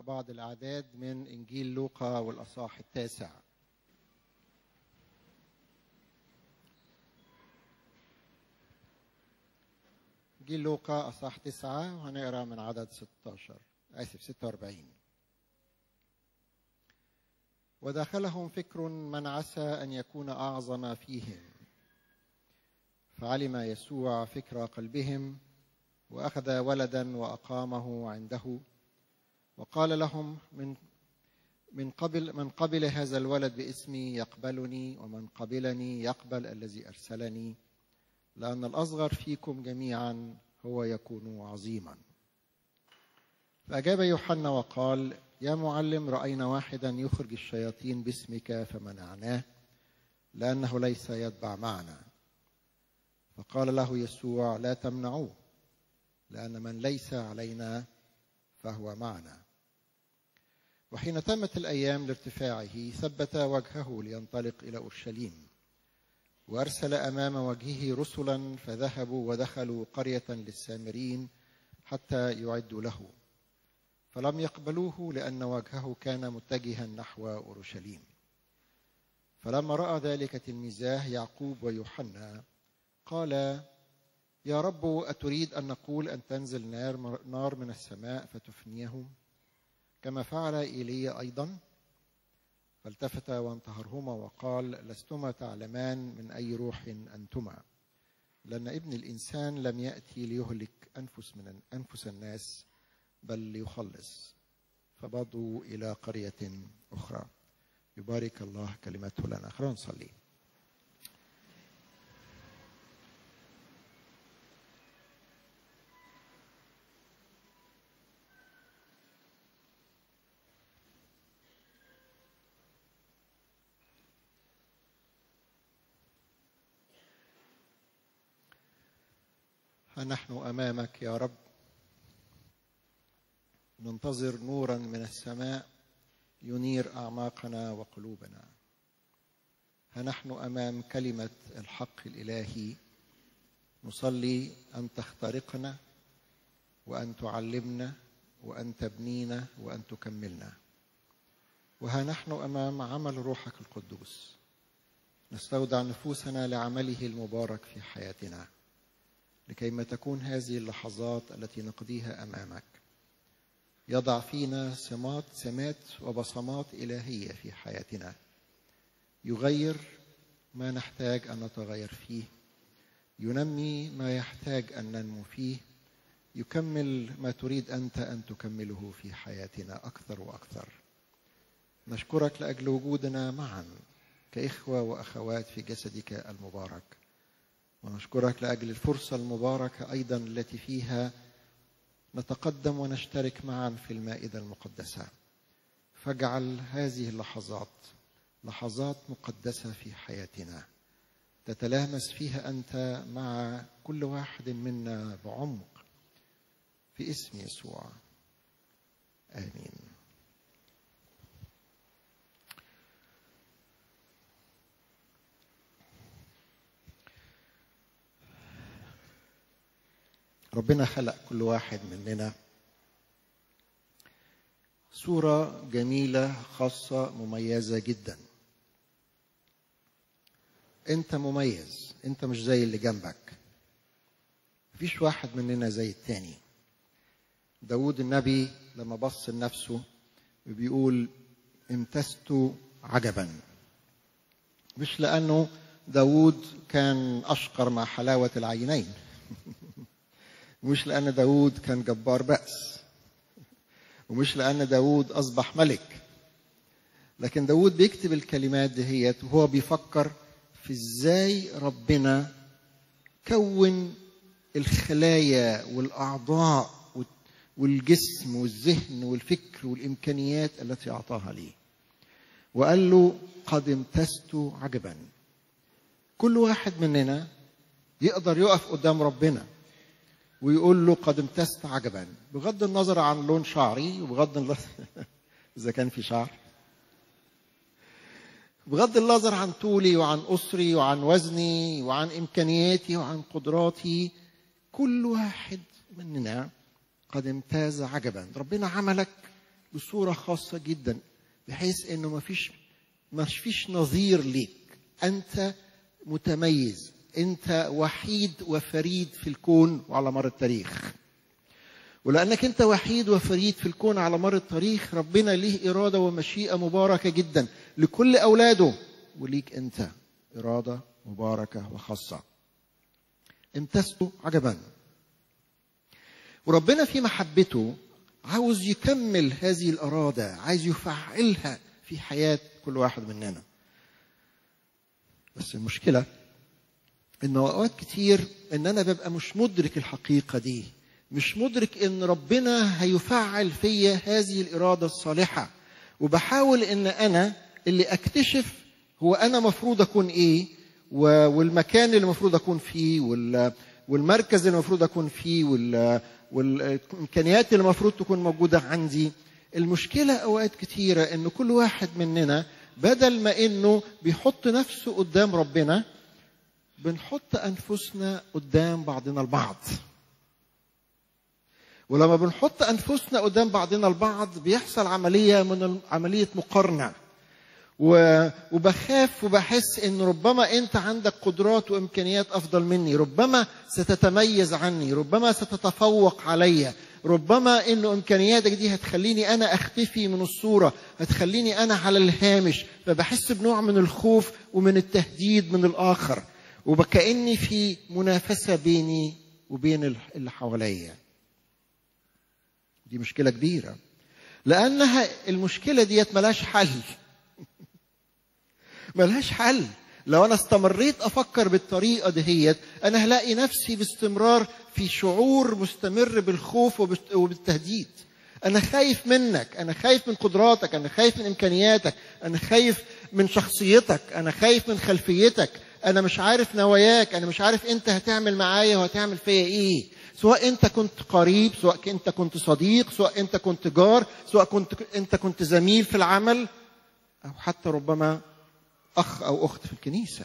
نقرأ بعض الأعداد من إنجيل لوقا والأصحاح التاسع. إنجيل لوقا أصحاح تسعة وهنقرأ من عدد 16 آسف 46 ودخلهم فكر من عسى أن يكون أعظم فيهم فعلم يسوع فكر قلبهم وأخذ ولدا وأقامه عنده وقال لهم من من قبل من قبل هذا الولد باسمي يقبلني ومن قبلني يقبل الذي أرسلني. لأن الأصغر فيكم جميعا هو يكون عظيما. فأجاب يوحنا وقال يا معلم رأينا واحدا يخرج الشياطين باسمك فمنعناه لأنه ليس يتبع معنا. فقال له يسوع لا تمنعوه لأن من ليس علينا فهو معنا. وحين تمت الأيام لارتفاعه ثبت وجهه لينطلق إلى أورشليم. وأرسل أمام وجهه رسلا فذهبوا ودخلوا قرية للسامرين حتى يعدوا له. فلم يقبلوه لأن وجهه كان متجها نحو أورشليم. فلما رأى ذلك تلميذاه يعقوب ويوحنا قال يا رب أتريد أن نقول أن تنزل نار نار من السماء فتفنيهم؟ كما فعل ايليا أيضا فالتفت وانتهرهما وقال لستما تعلمان من أي روح أنتما لأن ابن الإنسان لم يأتي ليهلك أنفس من أنفس الناس بل ليخلص. فبضوا إلى قرية أخرى. يبارك الله كلمته لنا. خلونا نصلي. ها نحن أمامك يا رب. ننتظر نورا من السماء ينير أعماقنا وقلوبنا. ها نحن أمام كلمة الحق الإلهي. نصلي أن تخترقنا وأن تعلمنا وأن تبنينا وأن تكملنا. وها نحن أمام عمل روحك القدوس. نستودع نفوسنا لعمله المبارك في حياتنا. لكيما تكون هذه اللحظات التي نقضيها أمامك. يضع فينا سمات سمات وبصمات إلهية في حياتنا. يغير ما نحتاج أن نتغير فيه. ينمي ما يحتاج أن ننمو فيه. يكمل ما تريد أنت أن تكمله في حياتنا أكثر وأكثر. نشكرك لأجل وجودنا معا كإخوة وأخوات في جسدك المبارك. ونشكرك لأجل الفرصة المباركة أيضا التي فيها نتقدم ونشترك معا في المائدة المقدسة. فاجعل هذه اللحظات لحظات مقدسة في حياتنا. تتلامس فيها أنت مع كل واحد منا بعمق. في اسم يسوع. آمين. ربنا خلق كل واحد مننا صورة جميلة خاصة مميزة جدا. أنت مميز أنت مش زي اللي جنبك. مفيش واحد مننا زي التاني. داود النبي لما بص لنفسه بيقول امتزت عجبا. مش لأنه داود كان أشقر مع حلاوة العينين. مش لأن داود كان جبار بأس. ومش لأن داود أصبح ملك. لكن داود بيكتب الكلمات دهيت وهو بيفكر في إزاي ربنا كون الخلايا والأعضاء والجسم والذهن والفكر والإمكانيات التي أعطاها لي. وقال له قد امتزت عجبا. كل واحد مننا يقدر يقف قدام ربنا. ويقول له قد امتزت عجبا. بغض النظر عن لون شعري وبغض النظر إذا كان في شعر. بغض النظر عن طولي وعن أسري وعن وزني وعن إمكانياتي وعن قدراتي كل واحد مننا قد امتاز عجبا. ربنا عملك بصورة خاصة جدا بحيث إنه ما فيش ما فيش نظير ليك. أنت متميز. انت وحيد وفريد في الكون وعلى مر التاريخ. ولأنك انت وحيد وفريد في الكون على مر التاريخ ربنا ليه إرادة ومشيئة مباركة جدا لكل أولاده وليك انت إرادة مباركة وخاصة. امتثلوا عجبا. وربنا في محبته عاوز يكمل هذه الإرادة عايز يفعلها في حياة كل واحد مننا. بس المشكلة ان اوقات كتير ان أنا ببقى مش مدرك الحقيقة دي. مش مدرك ان ربنا هيفعل فيا هذه الإرادة الصالحة. وبحاول ان أنا اللي اكتشف هو أنا مفروض اكون إيه والمكان اللي المفروض اكون فيه والمركز اللي المفروض اكون فيه والامكانيات اللي المفروض تكون موجودة عندي. المشكلة اوقات كتيرة ان كل واحد مننا بدل ما انه بيحط نفسه قدام ربنا بنحط أنفسنا قدام بعضنا البعض. ولما بنحط أنفسنا قدام بعضنا البعض بيحصل عملية من عملية مقارنة. وبخاف وبحس إن ربما أنت عندك قدرات وإمكانيات أفضل مني. ربما ستتميز عني. ربما ستتفوق علي. ربما انه إمكانياتك دي هتخليني أنا أختفي من الصورة. هتخليني أنا على الهامش. فبحس بنوع من الخوف ومن التهديد من الآخر. وكاني في منافسة بيني وبين اللي حواليا. دي مشكلة كبيرة. لأنها المشكلة ديت ملهاش حل. ملهاش حل. لو أنا استمريت أفكر بالطريقة دهيت أنا هلاقي نفسي باستمرار في شعور مستمر بالخوف وبالتهديد. أنا خايف منك. أنا خايف من قدراتك. أنا خايف من إمكانياتك. أنا خايف من شخصيتك. أنا خايف من خلفيتك. أنا مش عارف نواياك أنا مش عارف أنت هتعمل معايا وهتعمل فيا إيه. سواء أنت كنت قريب سواء أنت كنت صديق سواء أنت كنت جار سواء كنت أنت كنت زميل في العمل أو حتى ربما أخ أو أخت في الكنيسة.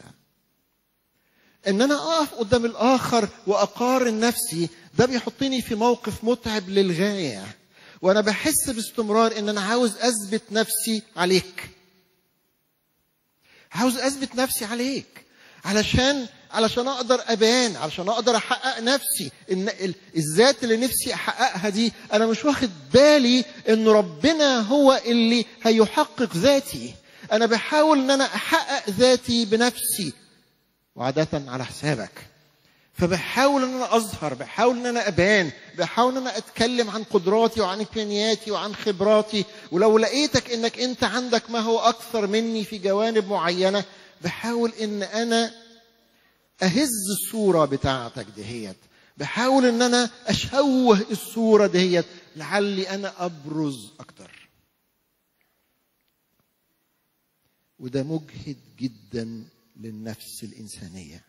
إن أنا أقف قدام الآخر وأقارن نفسي ده بيحطني في موقف متعب للغاية. وأنا بحس باستمرار إن أنا عاوز أثبت نفسي عليك. عاوز أثبت نفسي عليك. علشان علشان أقدر أبان علشان أقدر أحقق نفسي. إن الذات اللي نفسي أحققها دي أنا مش واخد بالي إن ربنا هو اللي هيحقق ذاتي. أنا بحاول إن أنا أحقق ذاتي بنفسي. وعادة على حسابك. فبحاول إن أنا أظهر بحاول إن أنا أبان بحاول إن أنا أتكلم عن قدراتي وعن إمكانياتي وعن خبراتي. ولو لقيتك إنك أنت عندك ما هو أكثر مني في جوانب معينة بحاول إن أنا أهز الصورة بتاعتك دهيت. بحاول إن أنا أشوه الصورة دهيت. لعلي أنا أبرز أكتر. وده مجهد جدا للنفس الإنسانية.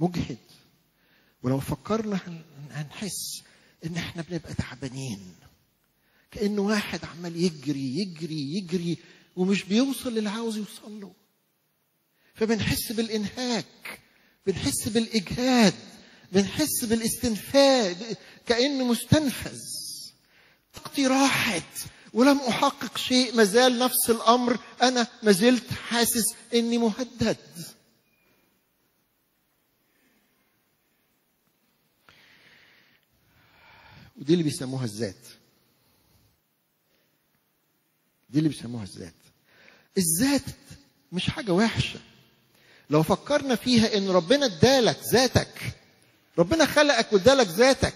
مجهد. ولو فكرنا هنحس إن إحنا بنبقى تعبانين. كأن واحد عمال يجري يجري يجري. ومش بيوصل للي عاوز يوصل له. فبنحس بالإنهاك بنحس بالإجهاد بنحس بالاستنفاد كأنه مستنفذ. طاقتي راحت ولم أحقق شيء مازال نفس الأمر أنا ما زلت حاسس إني مهدد. ودي اللي بيسموها الذات. دي اللي بيسموها الذات. الذات مش حاجة وحشة. لو فكرنا فيها إن ربنا ادالك ذاتك ربنا خلقك وادالك ذاتك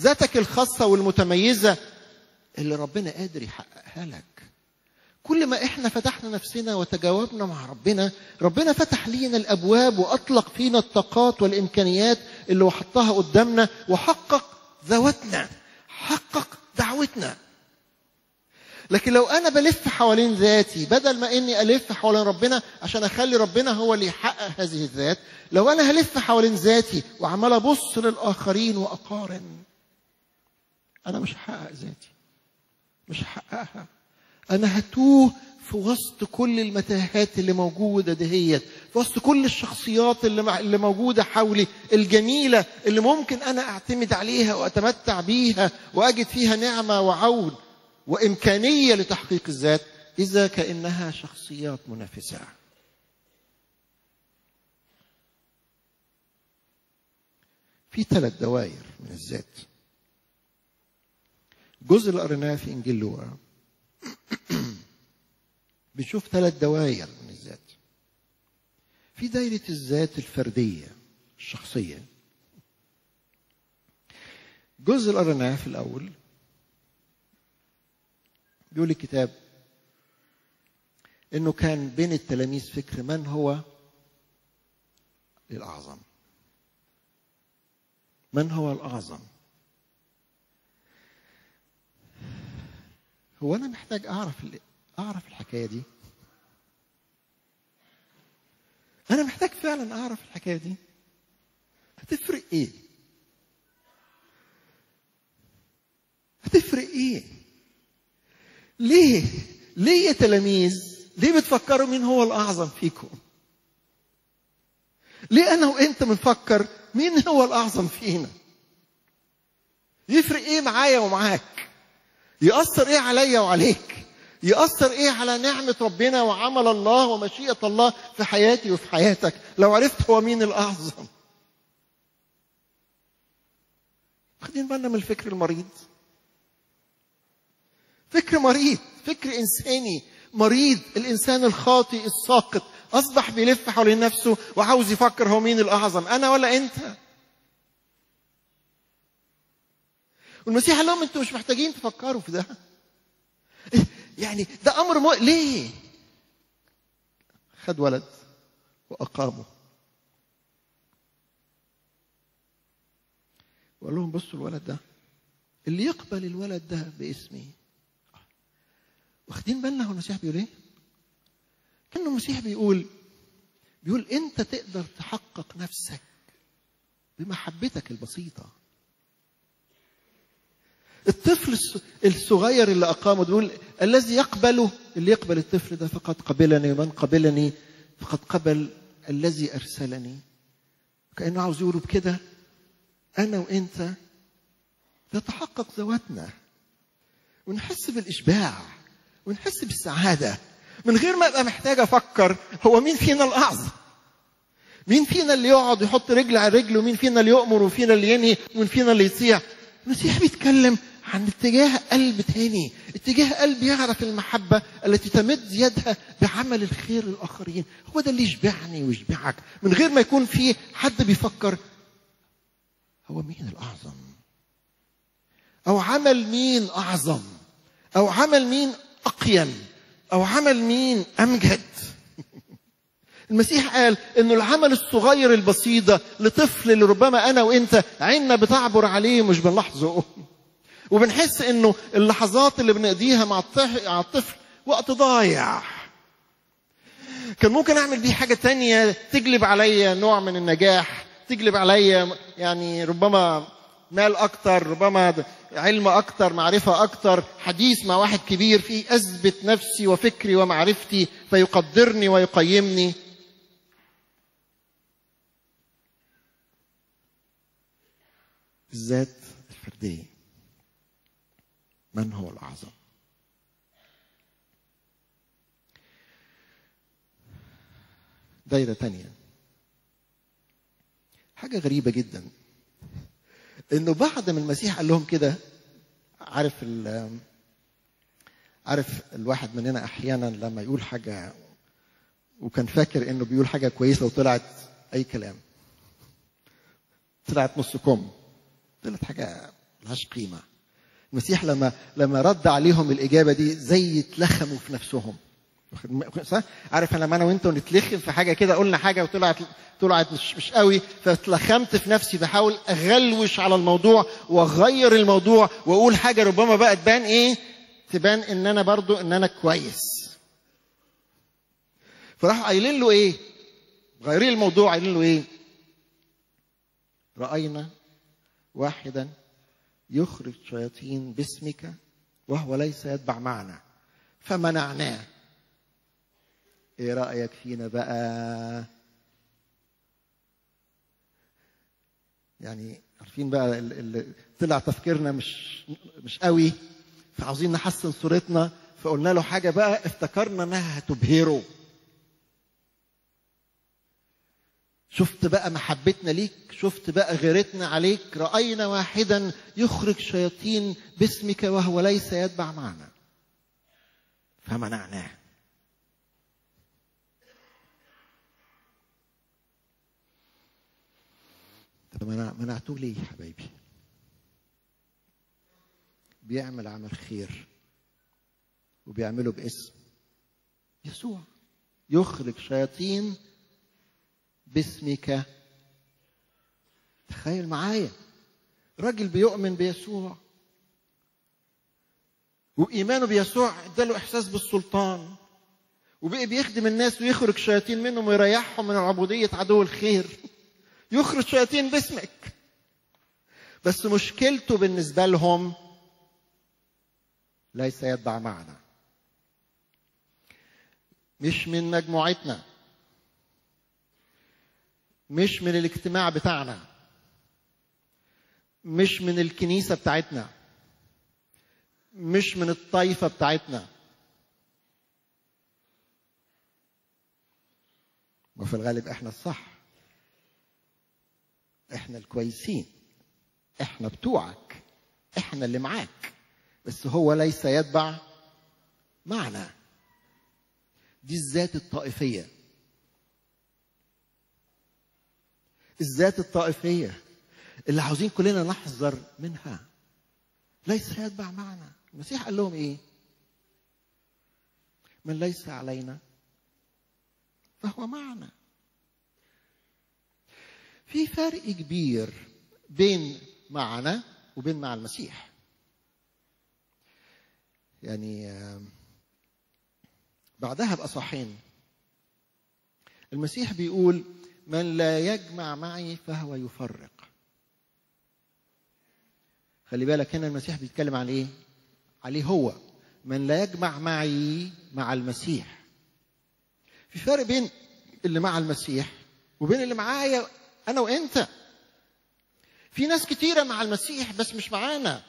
ذاتك الخاصة والمتميزة اللي ربنا قادر يحققها لك. كل ما إحنا فتحنا نفسنا وتجاوبنا مع ربنا ربنا فتح لينا الأبواب وأطلق فينا الطاقات والإمكانيات اللي حطها قدامنا وحقق ذواتنا حقق دعوتنا. لكن لو أنا بلف حوالين ذاتي بدل ما إني ألف حوالين ربنا عشان أخلي ربنا هو اللي يحقق هذه الذات لو أنا هلف حوالين ذاتي وعمال أبص للآخرين وأقارن أنا مش هحقق ذاتي. مش هحققها. أنا هتوه في وسط كل المتاهات اللي موجودة دهيت في وسط كل الشخصيات اللي, اللي موجودة حولي الجميلة اللي ممكن أنا أعتمد عليها وأتمتع بيها وأجد فيها نعمة وعون. وإمكانية لتحقيق الذات إذا كأنها شخصيات منافسة. في ثلاث دوائر من الذات. الجزء اللي قريناه في إنجيل لوقا. بنشوف ثلاث دوائر من الذات. في دايرة الذات الفردية الشخصية. الجزء اللي قريناه في الأول بيقول الكتاب إنه كان بين التلاميذ فكر من هو الأعظم من هو الأعظم هو أنا محتاج أعرف ال- أعرف الحكاية دي أنا محتاج فعلا أعرف الحكاية دي هتفرق إيه؟ هتفرق إيه؟ ليه؟ ليه يا تلاميذ؟ ليه بتفكروا مين هو الأعظم فيكم؟ ليه أنا وأنت بنفكر مين هو الأعظم فينا؟ يفرق إيه معايا ومعاك؟ يأثر إيه عليا وعليك؟ يأثر إيه على نعمة ربنا وعمل الله ومشيئة الله في حياتي وفي حياتك لو عرفت هو مين الأعظم؟ واخدين بالنا من الفكر المريض؟ فكر مريض فكر إنساني. مريض الإنسان الخاطئ الساقط. أصبح بيلف حوالين نفسه وعاوز يفكر هو مين الأعظم أنا ولا أنت؟ والمسيح قال لهم أنتوا مش محتاجين تفكروا في ده. يعني ده أمر مو... ليه؟ خد ولد وأقامه وقال لهم بصوا الولد ده اللي يقبل الولد ده باسمي واخدين بالنا هو المسيح بيقول إيه؟ كأنه المسيح بيقول بيقول انت تقدر تحقق نفسك بمحبتك البسيطة. الطفل الص- الصغير اللي أقامه بيقول الذي يقبله اللي يقبل الطفل ده فقد قبلني ومن قبلني فقد قبل الذي أرسلني. كأنه عاوز يقول بكده أنا وأنت تتحقق ذواتنا ونحس بالإشباع. ونحس بالسعادة. من غير ما أبقى محتاج أفكر هو مين فينا الأعظم؟ مين فينا اللي يقعد يحط رجل على رجل ومين فينا اللي يؤمر وفينا اللي ينهي ومين فينا اللي يطيع المسيح بيتكلم عن اتجاه قلب تاني. اتجاه قلب يعرف المحبة التي تمد يدها بعمل الخير للآخرين. هو ده اللي يشبعني ويشبعك. من غير ما يكون في حد بيفكر هو مين الأعظم؟ أو عمل مين أعظم؟ أو عمل مين أقيم. أو عمل مين؟ أمجد. المسيح قال إنه العمل الصغير البسيط ده لطفل اللي ربما أنا وإنت عيننا بتعبر عليه مش بنلاحظه. وبنحس إنه اللحظات اللي بنقضيها مع الطفل مع الطفل وقت ضايع. كان ممكن أعمل بيه حاجة تانية تجلب عليا نوع من النجاح تجلب عليا يعني ربما مال أكتر ربما علم أكتر معرفة أكتر حديث مع واحد كبير فيه أثبت نفسي وفكري ومعرفتي فيقدرني ويقيمني. الذات الفردية. من هو الأعظم؟ دايرة تانية. حاجة غريبة جدا. إنه بعد ما المسيح قال لهم كده. عارف عارف الواحد مننا أحيانا لما يقول حاجة وكان فاكر إنه بيقول حاجة كويسة وطلعت أي كلام. طلعت نص كم. طلعت حاجة ملهاش قيمة. المسيح لما لما رد عليهم الإجابة دي زي اتلخموا في نفسهم. صح؟ عارف لما أنا وانت نتلخم في حاجة كده قلنا حاجة وطلعت طلعت مش مش قوي فاتلخمت في نفسي بحاول أغلوش على الموضوع وأغير الموضوع وأقول حاجة ربما بقى تبان إيه؟ تبان إن أنا برضو إن أنا كويس. فراحوا قايلين له إيه؟ غيرين الموضوع قايلين له إيه؟ رأينا واحدا يخرج شياطين باسمك وهو ليس يتبع معنا فمنعناه إيه رأيك فينا بقى؟ يعني عارفين بقى اللي طلع تفكيرنا مش مش قوي فعاوزين نحسن صورتنا فقلنا له حاجة بقى افتكرنا إنها هتبهره. شفت بقى محبتنا ليك شفت بقى غيرتنا عليك رأينا واحدا يخرج شياطين باسمك وهو ليس يتبع معنا فمنعناه. طب منعتوه ليه يا حبايبي؟ بيعمل عمل خير وبيعمله باسم. يسوع. يخرج شياطين باسمك. تخيل معايا. راجل بيؤمن بيسوع. وإيمانه بيسوع اداله إحساس بالسلطان. وبقي بيخدم الناس ويخرج شياطين منهم ويريحهم من عبودية عدو الخير. يخرج شياطين باسمك. بس مشكلته بالنسبة لهم ليس يتبع معنا. مش من مجموعتنا. مش من الاجتماع بتاعنا. مش من الكنيسة بتاعتنا. مش من الطائفة بتاعتنا. وفي الغالب إحنا الصح. إحنا الكويسين إحنا بتوعك إحنا اللي معاك بس هو ليس يتبع معنا. دي الذات الطائفية. الذات الطائفية اللي عاوزين كلنا نحذر منها. ليس يتبع معنا. المسيح قال لهم إيه؟ من ليس علينا فهو معنا. في فرق كبير بين معنا وبين مع المسيح. يعني بعدها بأصحين المسيح بيقول من لا يجمع معي فهو يفرق. خلي بالك هنا المسيح بيتكلم عن إيه؟ عليه هو. من لا يجمع معي مع المسيح. في فرق بين اللي مع المسيح وبين اللي معايا أنا وأنت. في ناس كتيرة مع المسيح بس مش معانا.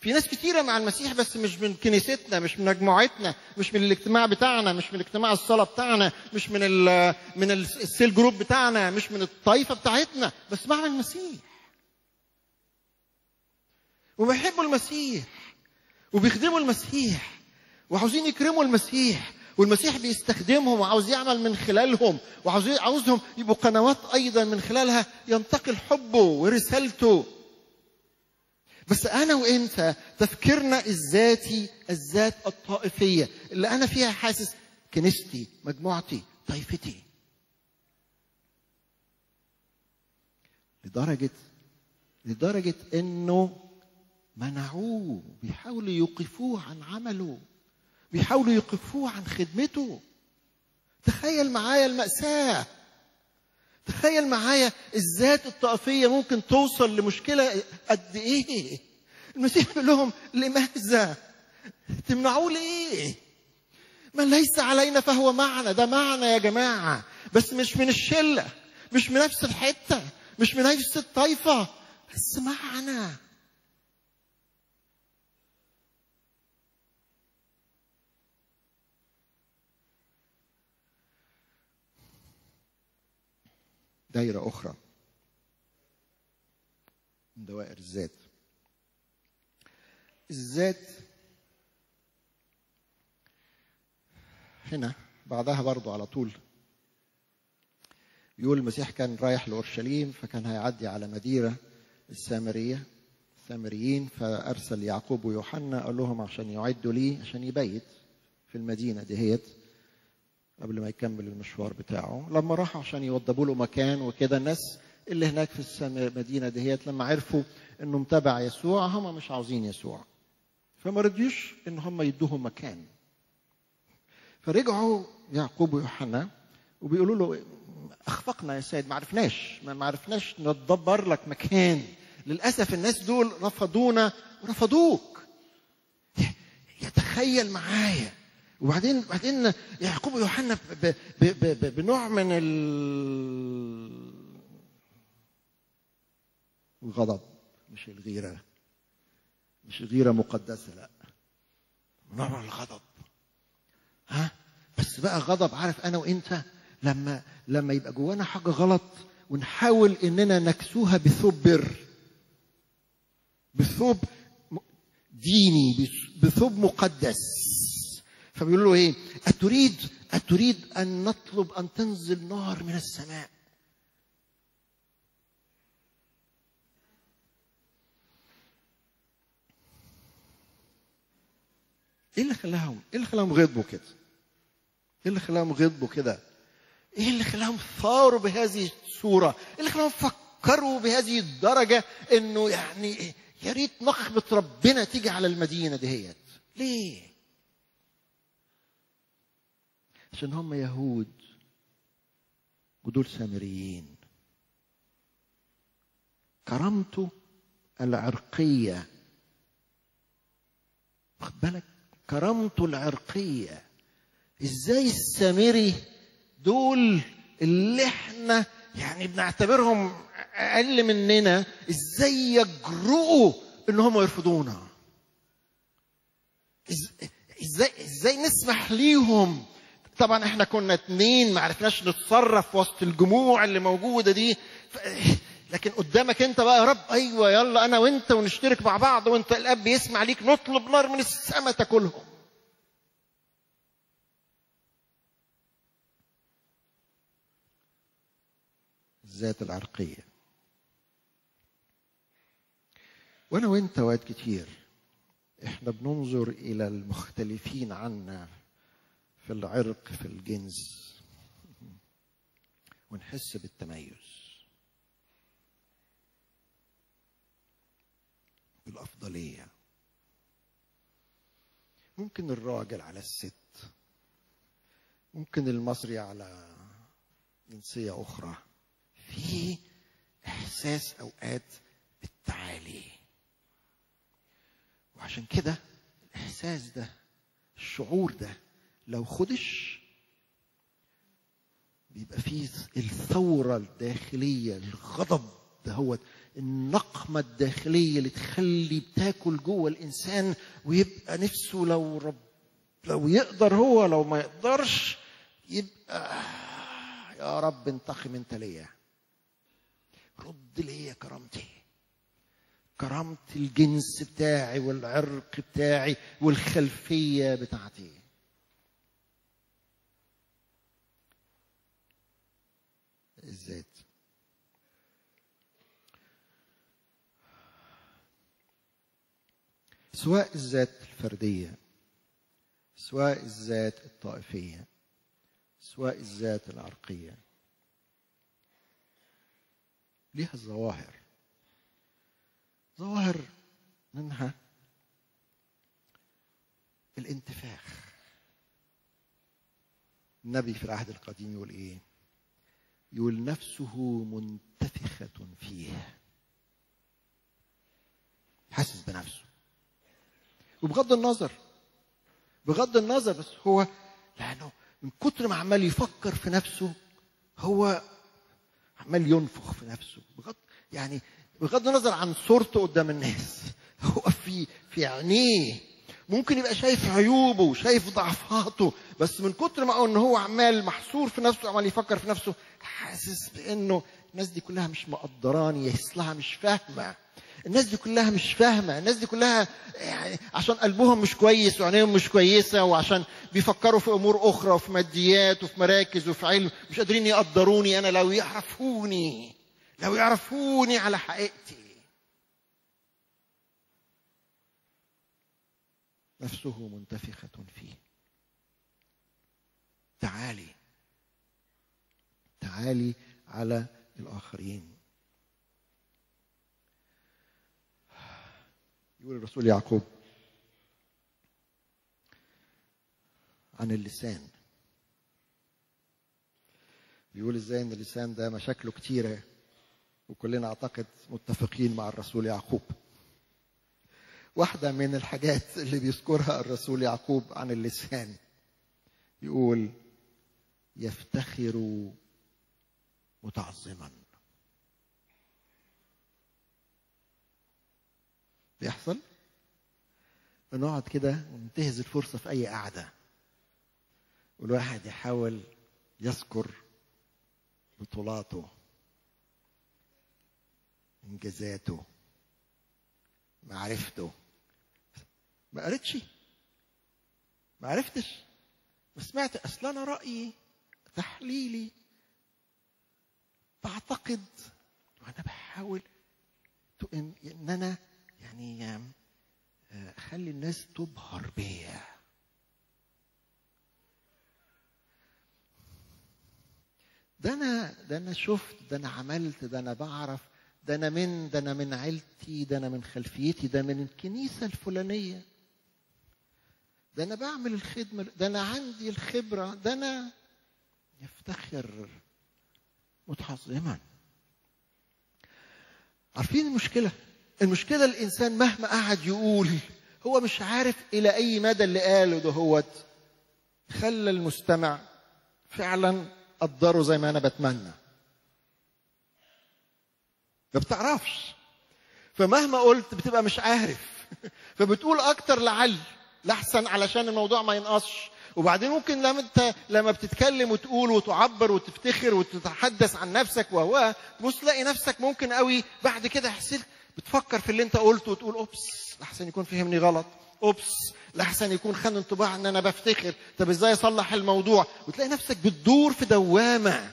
في ناس كتيرة مع المسيح بس مش من كنيستنا مش من مجموعتنا مش من الاجتماع بتاعنا مش من اجتماع الصلاة بتاعنا مش من ال من ال cell group بتاعنا مش من الطائفة بتاعتنا. بس مع المسيح. وبيحبوا المسيح وبيخدموا المسيح وعاوزين يكرموا المسيح. والمسيح بيستخدمهم وعاوز يعمل من خلالهم وعاوز عاوزهم يبقوا قنوات أيضا من خلالها ينتقل حبه ورسالته. بس أنا وأنت تفكيرنا الذاتي الذات الطائفية اللي أنا فيها حاسس كنيستي مجموعتي طائفتي. لدرجة لدرجة إنه منعوه بيحاولوا يوقفوه عن عمله. بيحاولوا يوقفوه عن خدمته. تخيل معايا المأساة. تخيل معايا الذات الطائفية ممكن توصل لمشكلة قد إيه. المسيح بيقول لهم لماذا؟ تمنعوه ليه من ليس علينا فهو معنا. ده معنا يا جماعة. بس مش من الشلة. مش من نفس الحتة. مش من نفس الطائفة بس معنا. دايرة أخرى. من دوائر الذات الذات هنا بعدها برضو على طول. يقول المسيح كان رايح لأورشليم فكان هيعدي على مدينة السامرية السامريين فأرسل يعقوب ويوحنا قال لهم عشان يعدوا لي عشان يبيت في المدينة دهيت قبل ما يكمل المشوار بتاعه. لما راحوا عشان يوضبوا له مكان وكده الناس اللي هناك في المدينة دهيت لما عرفوا إنه متابع يسوع هم مش عاوزين يسوع. فما رضيوش إن هم يدوهم مكان. فرجعوا يعقوب ويوحنا وبيقولوا له أخفقنا يا سيد ما عرفناش ما عرفناش ندبر لك مكان. للأسف الناس دول رفضونا ورفضوك. يتخيل معايا. وبعدين بعدين يعقوب ويوحنا بنوع من ال... الغضب. مش الغيرة. مش غيرة مقدسة لا. نوع من الغضب. ها؟ بس بقى غضب عارف أنا وإنت لما لما يبقى جوانا حاجة غلط ونحاول إننا نكسوها بثوب بر. بثوب ديني بث- بثوب مقدس. فبيقولوا له إيه؟ اتريد اتريد أن نطلب أن تنزل نار من السماء. إيه اللي خلاهم إيه اللي خلاهم غضبوا كده؟ إيه اللي خلاهم غضبوا كده؟ إيه اللي خلاهم ثاروا بهذه الصورة؟ إيه اللي خلاهم فكروا بهذه الدرجة إنه يعني يا ريت نخبة ربنا تيجي على المدينة دهيت؟ ليه؟ عشان هم يهود ودول سامريين. كرامته العرقية. واخد بالك؟ كرامته العرقية. إزاي السامري دول اللي إحنا يعني بنعتبرهم أقل مننا إزاي يجرؤوا ان هم يرفضونا إزاي إزاي نسمح ليهم طبعا إحنا كنا اتنين ما عرفناش نتصرف وسط الجموع اللي موجودة دي. ف... لكن قدامك أنت بقى يا رب أيوه يلا أنا وأنت ونشترك مع بعض وأنت الآب يسمع ليك نطلب نار من السماء تاكلهم. الذات العرقية. وأنا وأنت وقت كتير إحنا بننظر إلى المختلفين عنا. في العرق في الجنس. ونحس بالتميز. بالأفضلية. ممكن الراجل على الست. ممكن المصري على جنسية أخرى. في إحساس أوقات بالتعالي. وعشان كده الإحساس ده الشعور ده لو خدش بيبقى فيه الثورة الداخلية الغضب ده النقمة الداخلية اللي تخلي بتاكل جوه الإنسان ويبقى نفسه لو رب لو يقدر هو لو ما يقدرش يبقى يا رب انتقم انت ليا. رد ليا كرامتي. كرامة الجنس بتاعي والعرق بتاعي والخلفية بتاعتي. الذات. سواء الذات الفردية سواء الذات الطائفية سواء الذات العرقية. ليها ظواهر. ظواهر منها الانتفاخ. النبي في العهد القديم يقول إيه؟ يقول نفسه منتفخة فيه. حاسس بنفسه. وبغض النظر بغض النظر بس هو لأنه من كتر ما عمال يفكر في نفسه هو عمال ينفخ في نفسه. بغض يعني بغض النظر عن صورته قدام الناس. هو في في عينيه. ممكن يبقى شايف عيوبه وشايف ضعفاته بس من كتر ما إن هو عمال محصور في نفسه عمال يفكر في نفسه حاسس بانه الناس دي كلها مش مقدراني يحسلها مش فاهمة. الناس دي كلها مش فاهمة. الناس دي كلها يعني عشان قلبهم مش كويس وعينيهم مش كويسة وعشان بيفكروا في أمور أخرى وفي ماديات وفي مراكز وفي علم مش قادرين يقدروني أنا لو يعرفوني لو يعرفوني على حقيقتي. نفسه منتفخة فيه. تعالي. تعالي على الآخرين. يقول الرسول يعقوب عن اللسان. بيقول إزاي إن اللسان ده مشاكله كتيرة وكلنا أعتقد متفقين مع الرسول يعقوب. واحدة من الحاجات اللي بيذكرها الرسول يعقوب عن اللسان. يقول يفتخر متعظما. بيحصل؟ نقعد كده وننتهز الفرصة في أي قعدة. والواحد يحاول يذكر بطولاته إنجازاته معرفته. ما قريتش ما عرفتش. ما سمعت. أصل أنا رأيي تحليلي. بعتقد وأنا بحاول ان أنا يعني اخلي الناس تبهر بيا ده أنا ده أنا شفت ده أنا عملت ده أنا بعرف ده أنا من ده أنا من عيلتي ده أنا من خلفيتي ده من الكنيسه الفلانيه ده أنا بعمل الخدمه ده أنا عندي الخبره ده أنا يفتخر متعظما. عارفين المشكلة؟ المشكلة الإنسان مهما قعد يقول هو مش عارف إلى أي مدى اللي قاله ده هوت خلى المستمع فعلا قدره زي ما أنا بتمنى. ما بتعرفش. فمهما قلت بتبقى مش عارف. فبتقول أكتر لعل لاحسن علشان الموضوع ما ينقصش. وبعدين ممكن لما انت لما بتتكلم وتقول وتعبر وتفتخر وتتحدث عن نفسك وهو تبص تلاقي نفسك ممكن قوي. بعد كده حسيت بتفكر في اللي انت قلته وتقول أوبس لحسن يكون فهمني غلط. أوبس لحسن يكون خد انطباع إن أنا بفتخر. طب إزاي أصلح الموضوع؟ وتلاقي نفسك بتدور في دوامة.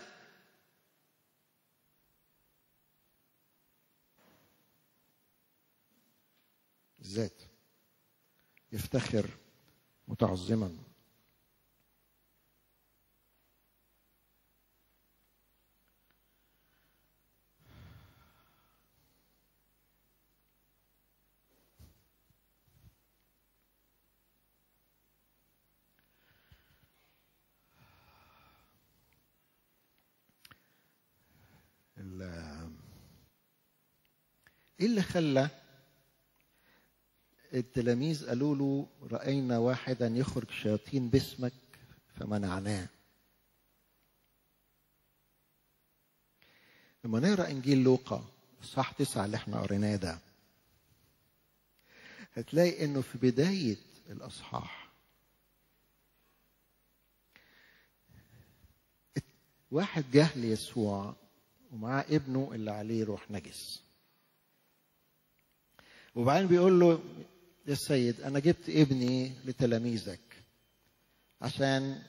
الذات يفتخر متعظما. إيه اللي خلى التلاميذ قالوا له رأينا واحدا يخرج شياطين باسمك فمنعناه؟ لما نقرأ إنجيل لوقا صح تسعة اللي إحنا قريناه ده هتلاقي إنه في بداية الأصحاح واحد جه ليسوع ومعاه ابنه اللي عليه روح نجس. وبعدين بيقول له يا سيد أنا جبت ابني لتلاميذك عشان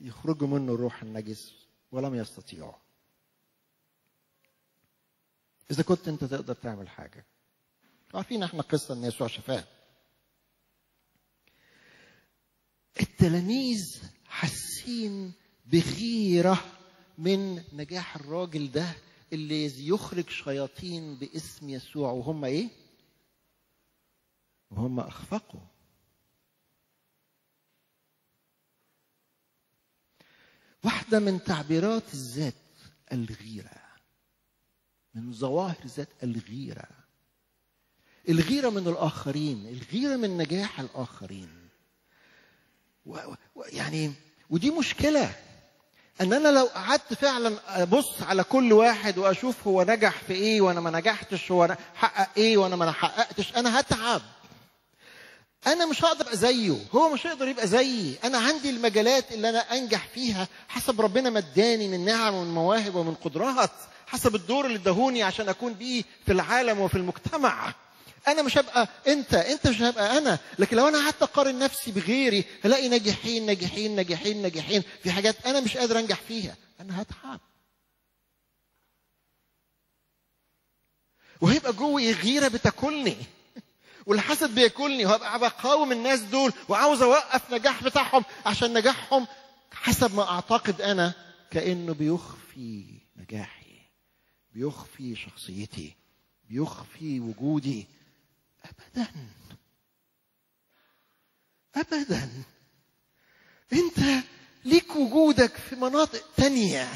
يخرجوا منه الروح النجس ولم يستطيعوا إذا كنت أنت تقدر تعمل حاجة. عارفين إحنا قصة إن يسوع شفاه. التلاميذ حاسين بغيرة من نجاح الراجل ده اللي يخرج شياطين باسم يسوع وهم إيه؟ وهم أخفقوا. واحدة من تعبيرات الذات الغيرة من ظواهر ذات الغيرة. الغيرة من الآخرين الغيرة من نجاح الآخرين. و و يعني ودي مشكلة إن أنا لو قعدت فعلا أبص على كل واحد وأشوف هو نجح في إيه وأنا ما نجحتش هو حقق إيه وأنا ما حققتش أنا هتعب. أنا مش هقدر أبقى زيه. هو مش هيقدر يبقى زيي. أنا عندي المجالات اللي أنا أنجح فيها حسب ربنا مداني من نعم ومن مواهب ومن قدرات حسب الدور اللي اداهوني عشان أكون بيه في العالم وفي المجتمع. أنا مش هبقى أنت أنت مش هبقى أنا. لكن لو أنا قعدت أقارن نفسي بغيري هلاقي ناجحين ناجحين ناجحين ناجحين في حاجات أنا مش قادر أنجح فيها. أنا هتعب. وهيبقى جوي غيرة بتاكلني. والحسد بياكلني وهبقى بقاوم الناس دول وعاوز أوقف نجاح بتاعهم عشان نجاحهم حسب ما أعتقد أنا كأنه بيخفي نجاحي بيخفي شخصيتي بيخفي وجودي. ابدا. ابدا. أنت ليك وجودك في مناطق تانية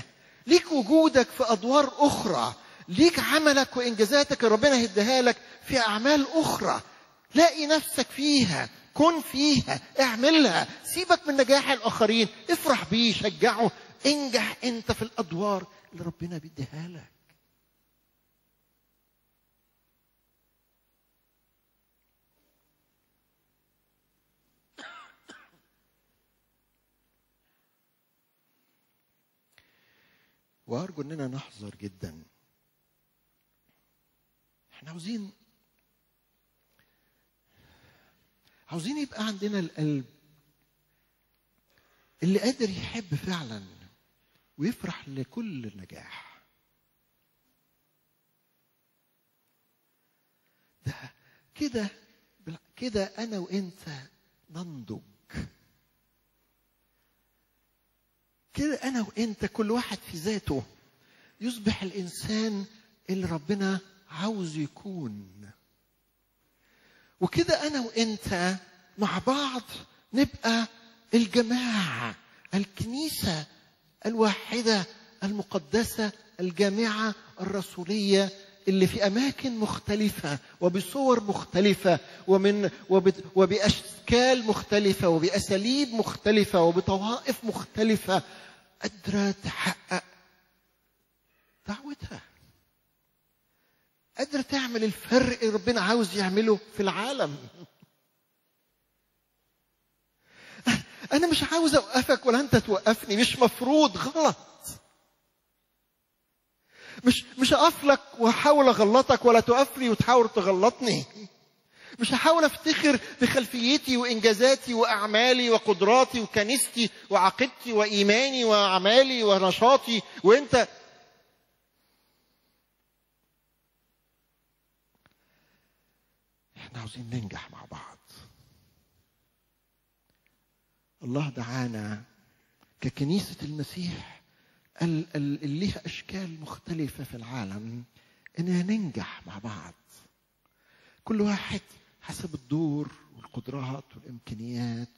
ليك وجودك في أدوار أخرى ليك عملك وإنجازاتك اللي ربنا هيديها لك في أعمال أخرى. لاقي نفسك فيها كن فيها اعملها سيبك من نجاح الآخرين افرح بيه شجعه. انجح انت في الأدوار اللي ربنا بيديها لك. وأرجو إننا نحذر جدا. إحنا عاوزين عاوزين يبقى عندنا القلب اللي قادر يحب فعلا ويفرح لكل نجاح ده كده كده أنا وأنت ننضج. كده أنا وأنت كل واحد في ذاته يصبح الإنسان اللي ربنا عاوز يكون. وكده أنا وإنت مع بعض نبقى الجماعة الكنيسة الواحدة المقدسة الجامعة الرسولية اللي في أماكن مختلفة وبصور مختلفة ومن وب- وبأشكال مختلفة وبأساليب مختلفة وبطوائف مختلفة قادره تحقق دعوتها. قادره تعمل الفرق اللي ربنا عاوز يعمله في العالم. أنا مش عاوز أوقفك ولا أنت توقفني مش مفروض غلط. مش مش اقف لك واحاول أغلطك ولا تقف لي وتحاول تغلطني. مش هحاول أفتخر بخلفيتي وإنجازاتي وأعمالي وقدراتي وكنيستي وعقيدتي وإيماني وأعمالي ونشاطي. وأنت إحنا عاوزين ننجح مع بعض. الله دعانا ككنيسة المسيح ال- ال- اللي ليها أشكال مختلفة في العالم إننا ننجح مع بعض. كل واحد حسب الدور والقدرات والإمكانيات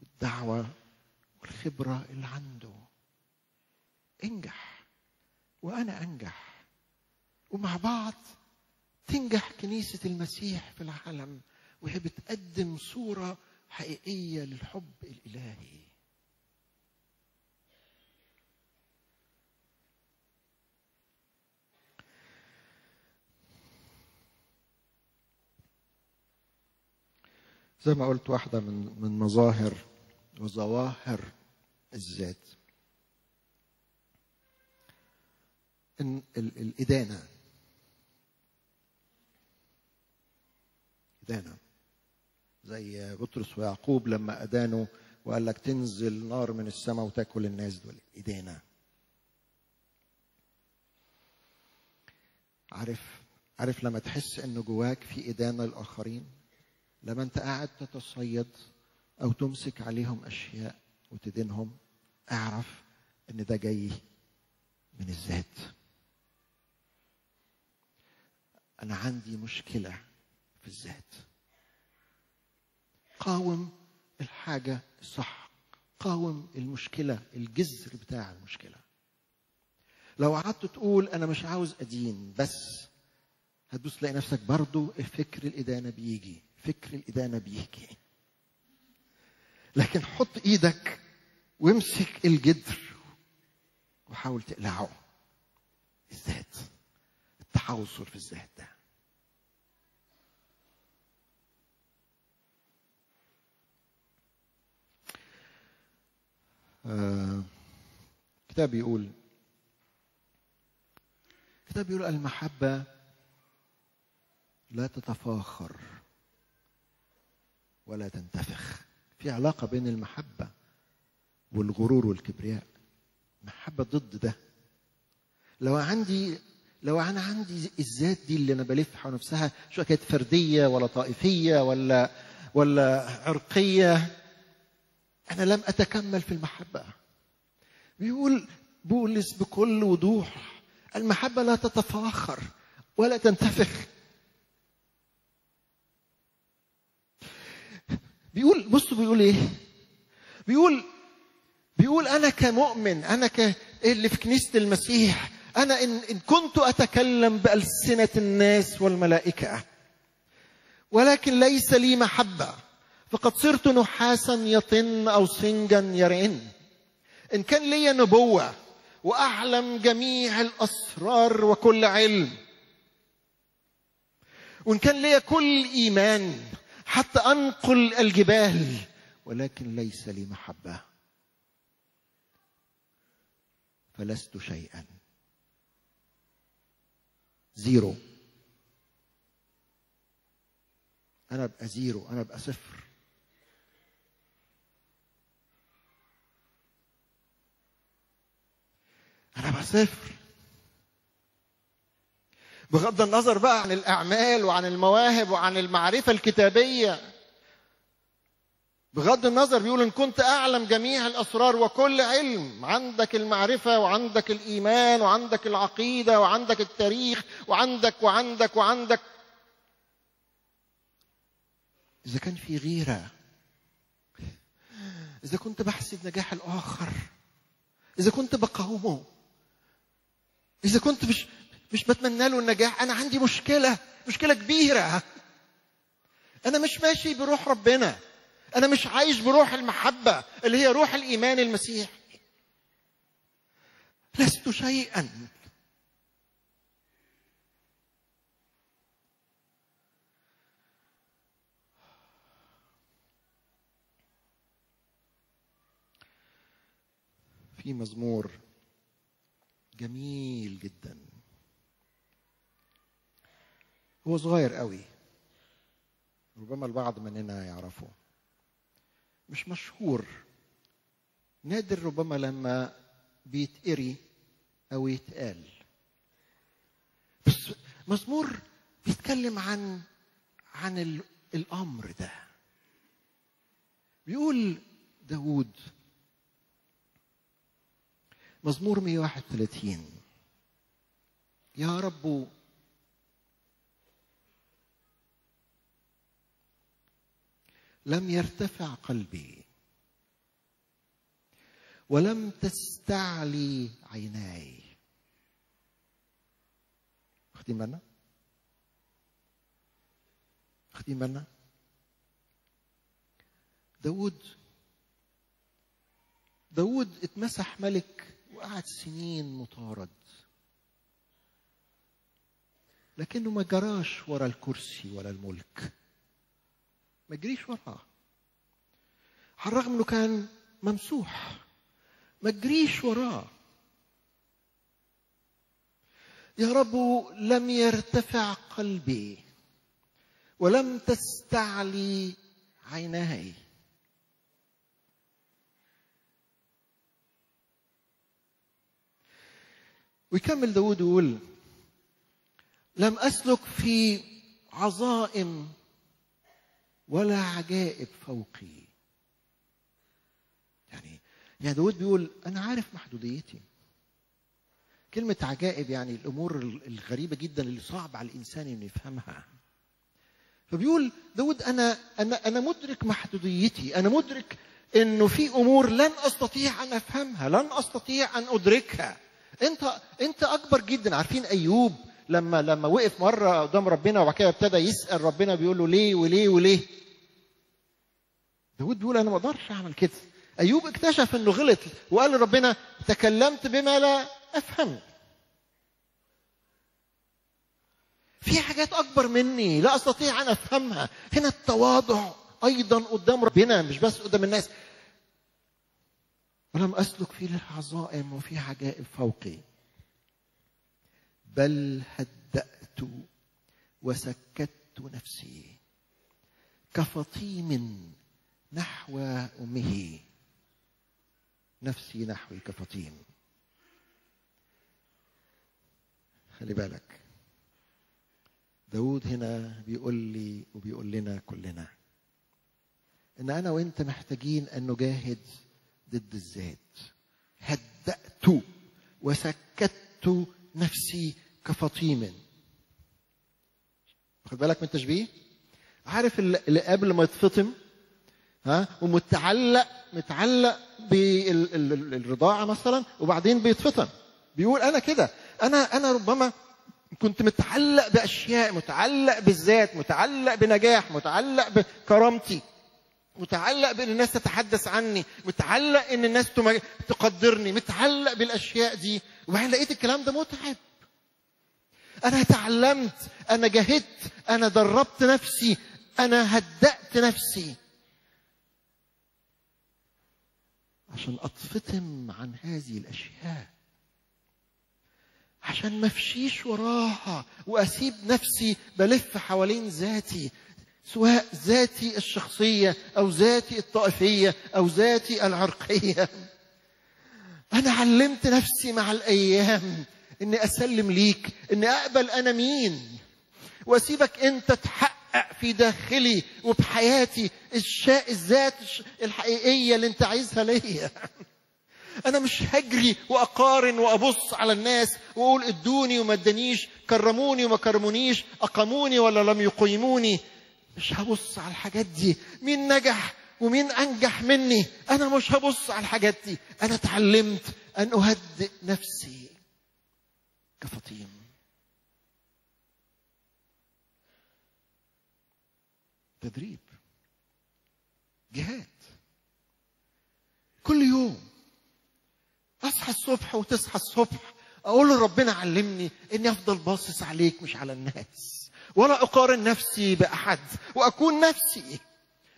والدعوة والخبرة اللي عنده. انجح. وأنا أنجح. ومع بعض تنجح كنيسة المسيح في العالم وهي بتقدم صورة حقيقية للحب الإلهي. زي ما قلت واحدة من من مظاهر وظواهر الذات. إن ال- الإدانة. إدانة زي بطرس ويعقوب لما أدانوا وقال لك تنزل نار من السماء وتأكل الناس دول. إدانة عارف عارف لما تحس إنه جواك في إدانة للآخرين؟ لما أنت قاعد تتصيد أو تمسك عليهم أشياء وتدينهم اعرف إن ده جاي من الذات. أنا عندي مشكلة في الذات. قاوم الحاجة الصح. قاوم المشكلة الجذر بتاع المشكلة. لو قعدت تقول أنا مش عاوز أدين بس هتبص تلاقي نفسك برضو فكر الإدانة بيجي فكر الإدانة بيجي. لكن حط إيدك وامسك الجدر وحاول تقلعه. الذات التحوصل في الذات ده. كتاب يقول كتاب يقول المحبة لا تتفاخر ولا تنتفخ. في علاقة بين المحبة والغرور والكبرياء. محبة ضد ده. لو عندي لو أنا عندي الذات دي اللي أنا بلف حول نفسها شو كانت فردية ولا طائفية ولا ولا عرقية أنا لم أتكمل في المحبة. بيقول بولس بكل وضوح المحبة لا تتفاخر ولا تنتفخ. بيقول بصوا بيقول إيه؟ بيقول بيقول أنا كمؤمن أنا ك اللي في كنيسة المسيح أنا إن إن كنت أتكلم بألسنة الناس والملائكة ولكن ليس لي محبة. فقد صرت نحاسا يطن أو سنجا يرن إن كان لي نبوة وأعلم جميع الأسرار وكل علم. وإن كان لي كل إيمان حتى أنقل الجبال ولكن ليس لي محبة. فلست شيئا. zero. أنا أبقى zero أنا أبقى صفر. أنا ابقى صفر بغض النظر بقى عن الأعمال وعن المواهب وعن المعرفة الكتابية. بغض النظر بيقول إن كنت أعلم جميع الأسرار وكل علم. عندك المعرفة وعندك الإيمان وعندك العقيدة وعندك التاريخ وعندك وعندك وعندك. إذا كان في غيرة إذا كنت بحسب نجاح الآخر إذا كنت بقاومه إذا كنت مش مش بتمنى له النجاح أنا عندي مشكلة مشكلة كبيرة. أنا مش ماشي بروح ربنا. أنا مش عايش بروح المحبة اللي هي روح الإيمان المسيح. لست شيئا. في مزمور جميل جدا. هو صغير قوي. ربما البعض مننا يعرفه. مش مشهور. نادر ربما لما بيتقري أو يتقال. بس مزمور بيتكلم عن عن ال- الأمر ده. بيقول داود مزمور 131 يا رب. لم يرتفع قلبي. ولم تستعلي عيناي. واخدين بالنا؟ واخدين بالنا؟ داود داود اتمسح ملك وقعد سنين مطارد. لكنه ما جراش ورا الكرسي ولا الملك. ما جريش وراه. على الرغم إنه كان ممسوح. ما جريش وراه. يا رب لم يرتفع قلبي ولم تستعلي عيناي. ويكمل داود يقول لم أسلك في عظائم ولا عجائب فوقي. يعني يعني داود بيقول أنا عارف محدوديتي. كلمة عجائب يعني الأمور الغريبة جدا اللي صعب على الإنسان إنه يفهمها. فبيقول داود أنا أنا أنا مدرك محدوديتي. أنا مدرك إنه في أمور لن أستطيع أن أفهمها لن أستطيع أن أدركها. أنت أنت أكبر جدا. عارفين أيوب لما لما وقف مرة قدام ربنا وبعد كده ابتدى يسأل ربنا بيقول له ليه وليه وليه؟ داود بيقول أنا ما أقدرش أعمل كده. أيوب اكتشف إنه غلط وقال لربنا تكلمت بما لا أفهم. في حاجات أكبر مني لا أستطيع أن أفهمها. هنا التواضع أيضا قدام ربنا مش بس قدام الناس. ولم أسلك في العظائم وفي عجائب فوقي. بل هدأت وسكت نفسي كفطيم نحو أمه. نفسي نحوي كفطيم. خلي بالك. داود هنا بيقول لي وبيقول لنا كلنا إن أنا وأنت محتاجين أن نجاهد ضد الذات. هدأت وسكت نفسي كفطيم. واخد بالك من التشبيه؟ عارف اللي قبل ما يتفطم ها ومتعلق متعلق بالرضاعه مثلا وبعدين بيتفطم. بيقول أنا كده. أنا أنا ربما كنت متعلق بأشياء متعلق بالذات متعلق بنجاح متعلق بكرامتي. متعلق بان الناس تتحدث عني متعلق ان الناس تقدرني متعلق بالاشياء دي. وبعدين لقيت الكلام ده متعب. أنا تعلمت أنا جاهدت أنا دربت نفسي أنا هدأت نفسي. عشان أتفطم عن هذه الأشياء. عشان ما أفشيش وراها وأسيب نفسي بلف حوالين ذاتي. سواء ذاتي الشخصية أو ذاتي الطائفية أو ذاتي العرقية. أنا علمت نفسي مع الأيام إني أسلم ليك إني أقبل أنا مين. وأسيبك أنت تحقق في داخلي وبحياتي الشاء الذات الحقيقية اللي أنت عايزها ليا. أنا مش هجري وأقارن وأبص على الناس وأقول ادوني وما ادانيش كرموني وما كرمونيش أقاموني ولا لم يقيموني. مش هبص على الحاجات دي. مين نجح ومين أنجح مني؟ أنا مش هبص على الحاجات دي. أنا اتعلمت أن أهدئ نفسي كفطيم. تدريب. جهاد. كل يوم. أصحى الصبح وتصحى الصبح. أقول لربنا علمني إني أفضل باصص عليك مش على الناس. ولا أقارن نفسي بأحد وأكون نفسي.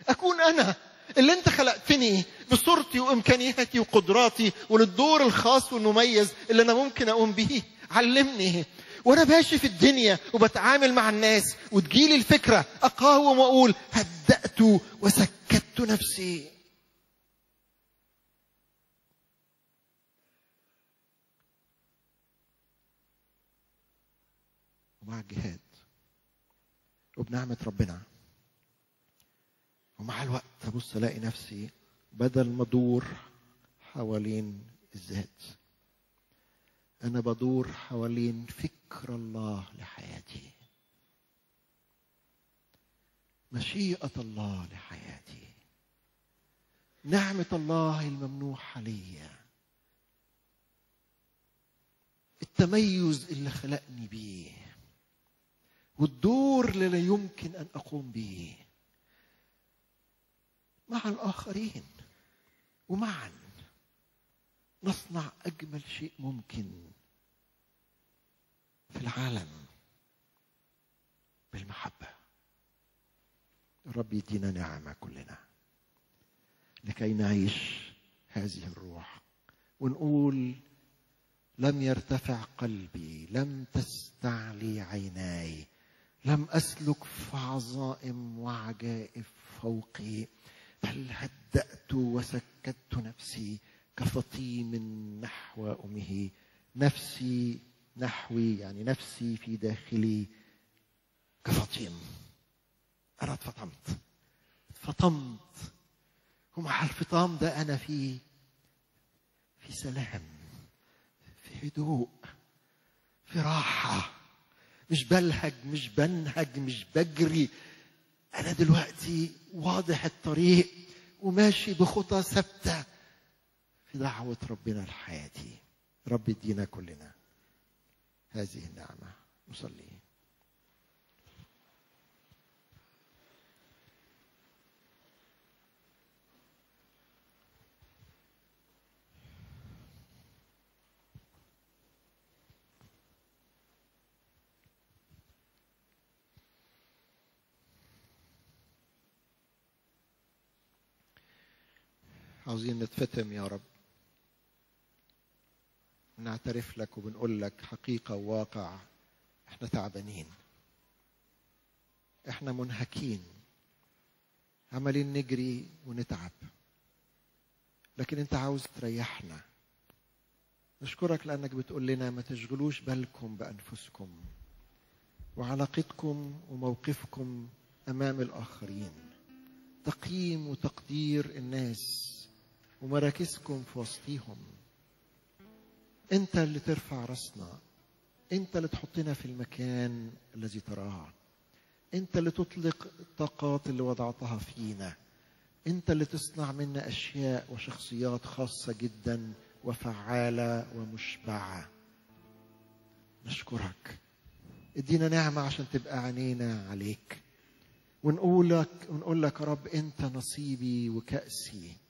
أكون أنا اللي أنت خلقتني بصورتي وإمكانياتي وقدراتي وللدور الخاص والمميز اللي أنا ممكن أقوم به. علمني. وأنا ماشي في الدنيا وبتعامل مع الناس وتجيلي الفكرة. أقاوم وأقول هدأت وسكت نفسي. ومع الجهاد وبنعمة ربنا. ومع الوقت أبص ألاقي نفسي بدل ما أدور حوالين الذات. أنا بدور حوالين فكر الله لحياتي. مشيئة الله لحياتي. نعمة الله الممنوحة لي التميز اللي خلقني بيه. والدور اللي لا يمكن أن أقوم به. مع الآخرين ومعا نصنع أجمل شيء ممكن في العالم بالمحبة. رب يدينا نعمة كلنا لكي نعيش هذه الروح ونقول لم يرتفع قلبي لم تستعلي عيناي. لم أسلك في عظائم وعجائب فوقي بل هدأت وسكت نفسي كفطيم نحو أمه. نفسي نحوي يعني نفسي في داخلي كفطيم. أنا اتفطمت. اتفطمت. ومع الفطام ده أنا في في سلام في هدوء في راحة. مش بلهج مش بنهج مش بجري. أنا دلوقتي واضح الطريق وماشي بخطى ثابتة في دعوة ربنا لحياتي. رب يدينا كلنا هذه النعمة. نصلي. عاوزين نتفتم يا رب. نعترف لك وبنقول لك حقيقة وواقع. إحنا تعبانين. إحنا منهكين. عمالين نجري ونتعب. لكن أنت عاوز تريحنا. نشكرك لأنك بتقول لنا ما تشغلوش بالكم بأنفسكم. وعلاقتكم وموقفكم أمام الآخرين. تقييم وتقدير الناس. ومراكزكم في وسطيهم. انت اللي ترفع راسنا. انت اللي تحطنا في المكان الذي تراه. انت اللي تطلق الطاقات اللي وضعتها فينا. انت اللي تصنع منا أشياء وشخصيات خاصة جدا وفعالة ومشبعة. نشكرك. ادينا نعمة عشان تبقى عينينا عليك. ونقول لك ونقول لك يا رب انت نصيبي وكأسي.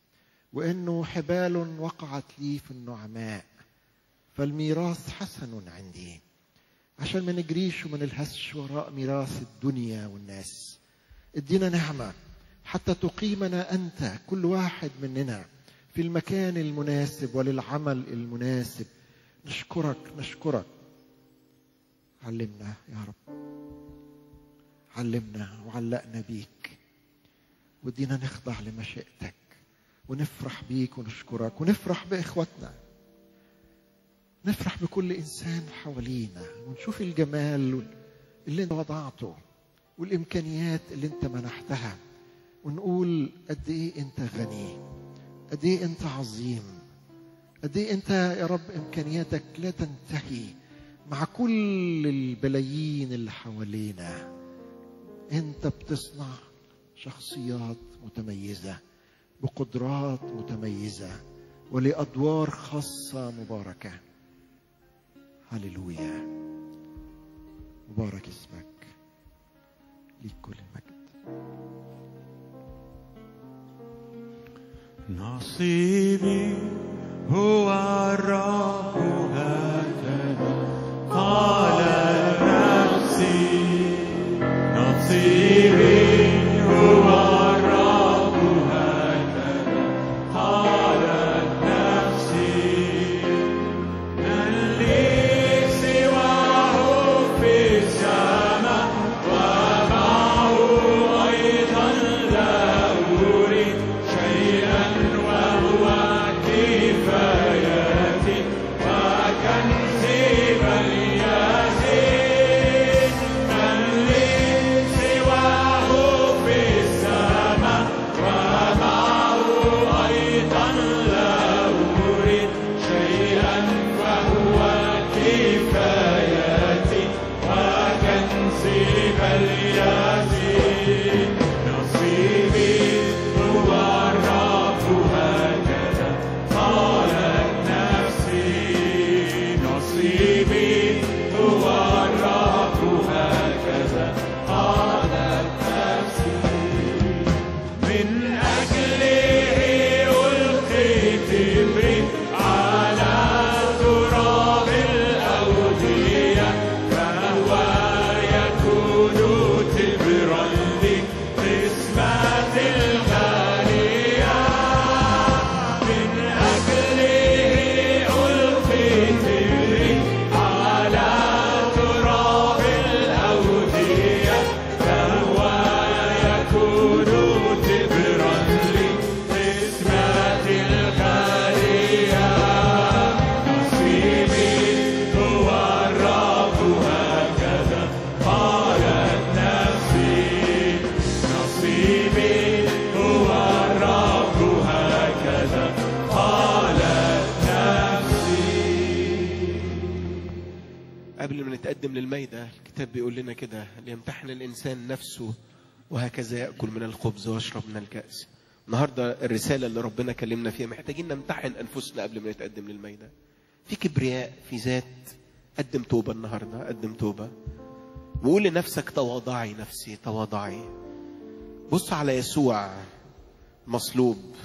وإنه حبال وقعت لي في النعماء فالميراث حسن عندي. عشان ما نجريش وما نلهثش وراء ميراث الدنيا والناس. ادينا نعمة حتى تقيمنا أنت كل واحد مننا في المكان المناسب وللعمل المناسب. نشكرك نشكرك. علمنا يا رب. علمنا وعلقنا بيك. ودينا نخضع لمشيئتك. ونفرح بيك ونشكرك ونفرح بإخوتنا. نفرح بكل إنسان حوالينا ونشوف الجمال اللي انت وضعته والإمكانيات اللي انت منحتها ونقول قد إيه انت غني قد إيه انت عظيم قد إيه انت يا رب إمكانياتك لا تنتهي مع كل البلايين اللي حوالينا. انت بتصنع شخصيات متميزة. بقدرات متميزة ولأدوار خاصة مباركة. هللويا. مبارك اسمك ليك كل المجد نصيبي هو الرب هكذا. قالت نفسي نصيبي نتقدم للميدة الكتاب بيقول لنا كده ليمتحن الإنسان نفسه وهكذا يأكل من الخبز ويشرب من الكأس. النهاردة الرسالة اللي ربنا كلمنا فيها محتاجين نمتحن أنفسنا قبل ما نتقدم للميدة. في كبرياء في ذات قدم توبة النهاردة قدم توبة. وقول لنفسك تواضعي نفسي تواضعي. بص على يسوع مصلوب.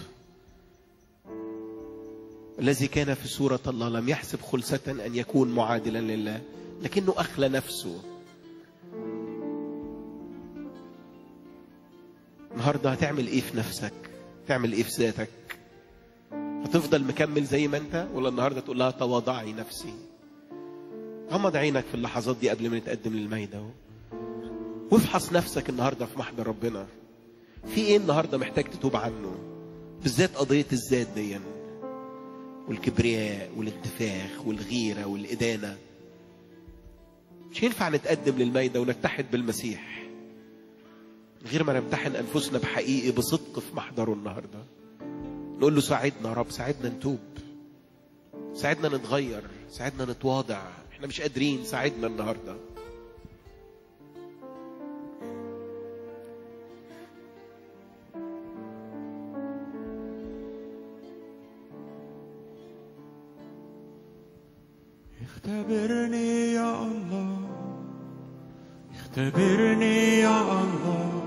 الذي كان في صورة الله لم يحسب خلسة أن يكون معادلا لله. لكنه أخلى نفسه. النهاردة هتعمل إيه في نفسك؟ تعمل إيه في ذاتك؟ هتفضل مكمل زي ما أنت ولا النهاردة تقول لها تواضعي نفسي؟ غمض عينك في اللحظات دي قبل ما نتقدم للميدة وافحص نفسك النهاردة في محضر ربنا. في إيه النهاردة محتاج تتوب عنه؟ بالذات قضية الذات دي والكبرياء والانتفاخ والغيرة والإدانة. مش ينفع نتقدم للميدة ونتحد بالمسيح؟ غير ما نمتحن أنفسنا بحقيقي بصدق في محضره النهاردة. نقول له ساعدنا يا رب ساعدنا نتوب. ساعدنا نتغير ساعدنا نتواضع. إحنا مش قادرين ساعدنا النهارده. اختبرني يا الله. اختبرني يا الله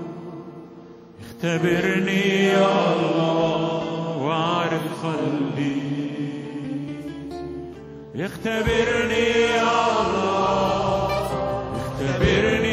اختبرني يا الله واعرف قلبي اختبرني يا الله اختبرني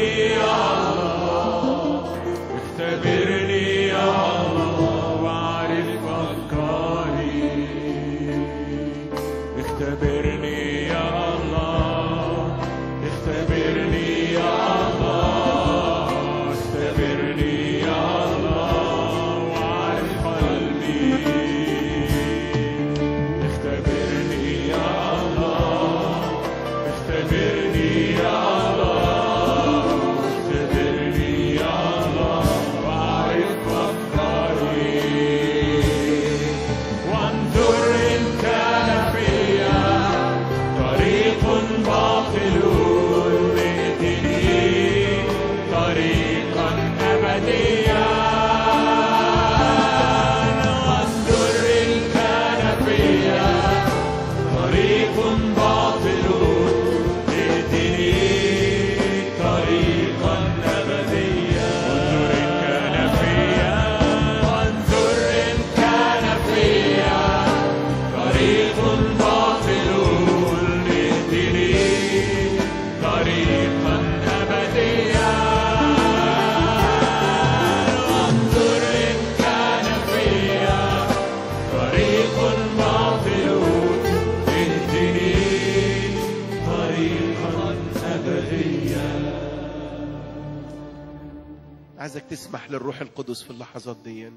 للروح القدس في اللحظات دي.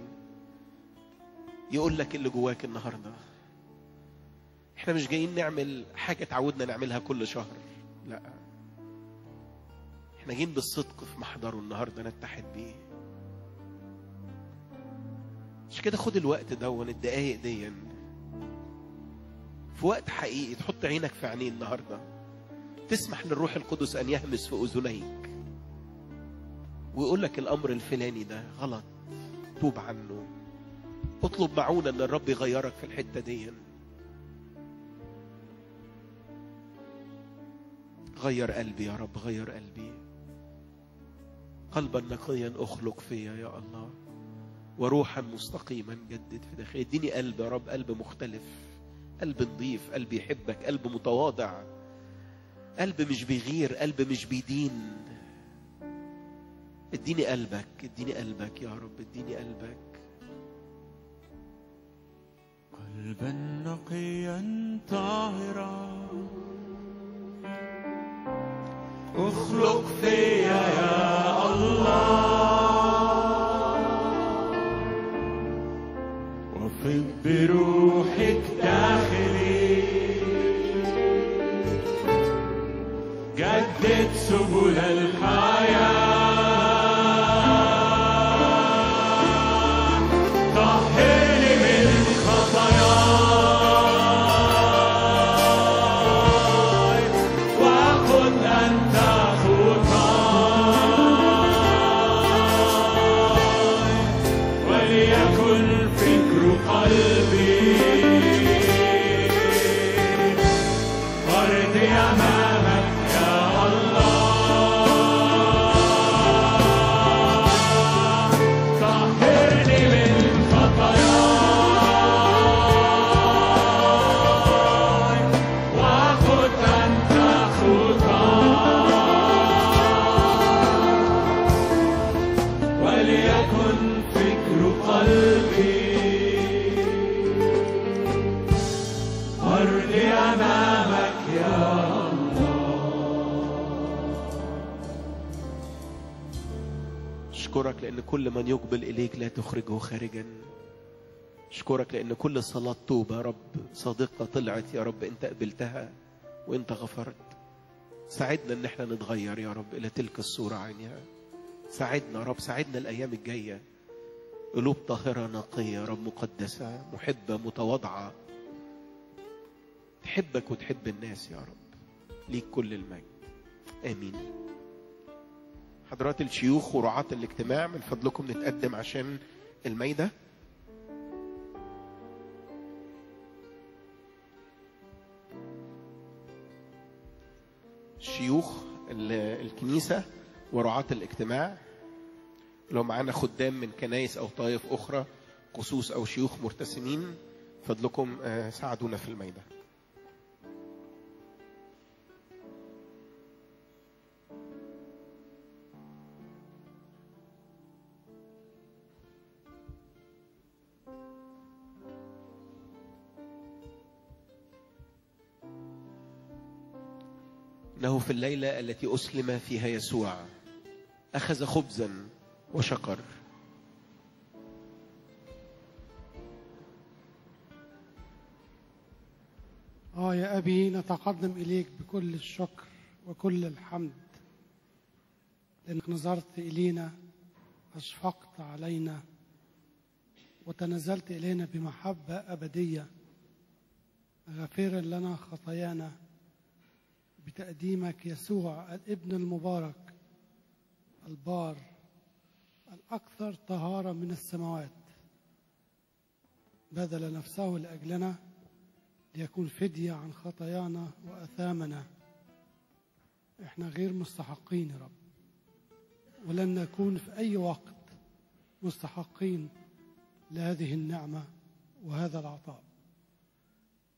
يقول لك اللي جواك النهارده إحنا مش جايين نعمل حاجة تعودنا نعملها كل شهر. لا. إحنا جايين بالصدق في محضره النهارده نتحد بيه. مش كده؟ خد الوقت دون الدقايق دي. في وقت حقيقي تحط عينك في عينيه النهارده. تسمح للروح القدس أن يهمس في أذنيك. ويقول لك الأمر الفلاني ده غلط. توب عنه. اطلب معونة إن الرب يغيرك في الحتة دي. غير قلبي يا رب غير قلبي. قلبا نقيا أخلق فيا يا الله. وروحا مستقيما جدد في داخلي. اديني قلب يا رب قلب مختلف. قلب نظيف قلب يحبك قلب متواضع. قلب مش بيغير قلب مش بيدين. اديني قلبك اديني قلبك يا رب اديني قلبك. قلبا نقيا طاهرا. اخلق فيا يا الله. وفض بروحك داخلي. جدد سبل الحياة. أشكرك لأن كل صلاة توبة يا رب صادقة طلعت يا رب انت قبلتها وانت غفرت ساعدنا إن إحنا نتغير يا رب إلى تلك الصورة عينها ساعدنا يا رب ساعدنا الأيام الجاية. قلوب طاهرة نقية يا رب مقدسة محبة متواضعة. تحبك وتحب الناس يا رب. ليك كل المجد. آمين. حضرات الشيوخ ورعاة الاجتماع من فضلكم نتقدم عشان الميدة. شيوخ ال- الكنيسة ورعاة الاجتماع لو معانا خدام من كنايس أو طائف أخرى قصوص أو شيوخ مرتسمين فضلكم آه، ساعدونا في الميدان. إنه في الليلة التي أسلم فيها يسوع أخذ خبزا وشكر آه يا أبي نتقدم إليك بكل الشكر وكل الحمد لأنك نظرت إلينا أشفقت علينا وتنزلت إلينا بمحبة أبدية غافرا لنا خطايانا. بتقديمك يسوع الابن المبارك البار الأكثر طهارة من السماوات. بذل نفسه لأجلنا ليكون فدية عن خطايانا وأثامنا. إحنا غير مستحقين يا رب. ولن نكون في أي وقت مستحقين لهذه النعمة وهذا العطاء.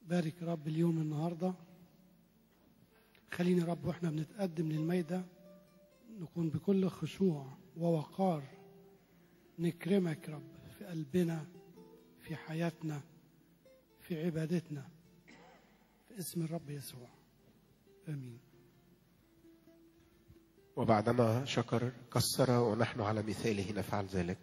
بارك رب اليوم النهاردة. خلينا يا رب وإحنا بنتقدم للميدة نكون بكل خشوع ووقار نكرمك رب في قلبنا في حياتنا في عبادتنا في اسم الرب يسوع. آمين. وبعدما شكر كسر ونحن على مثاله نفعل ذلك.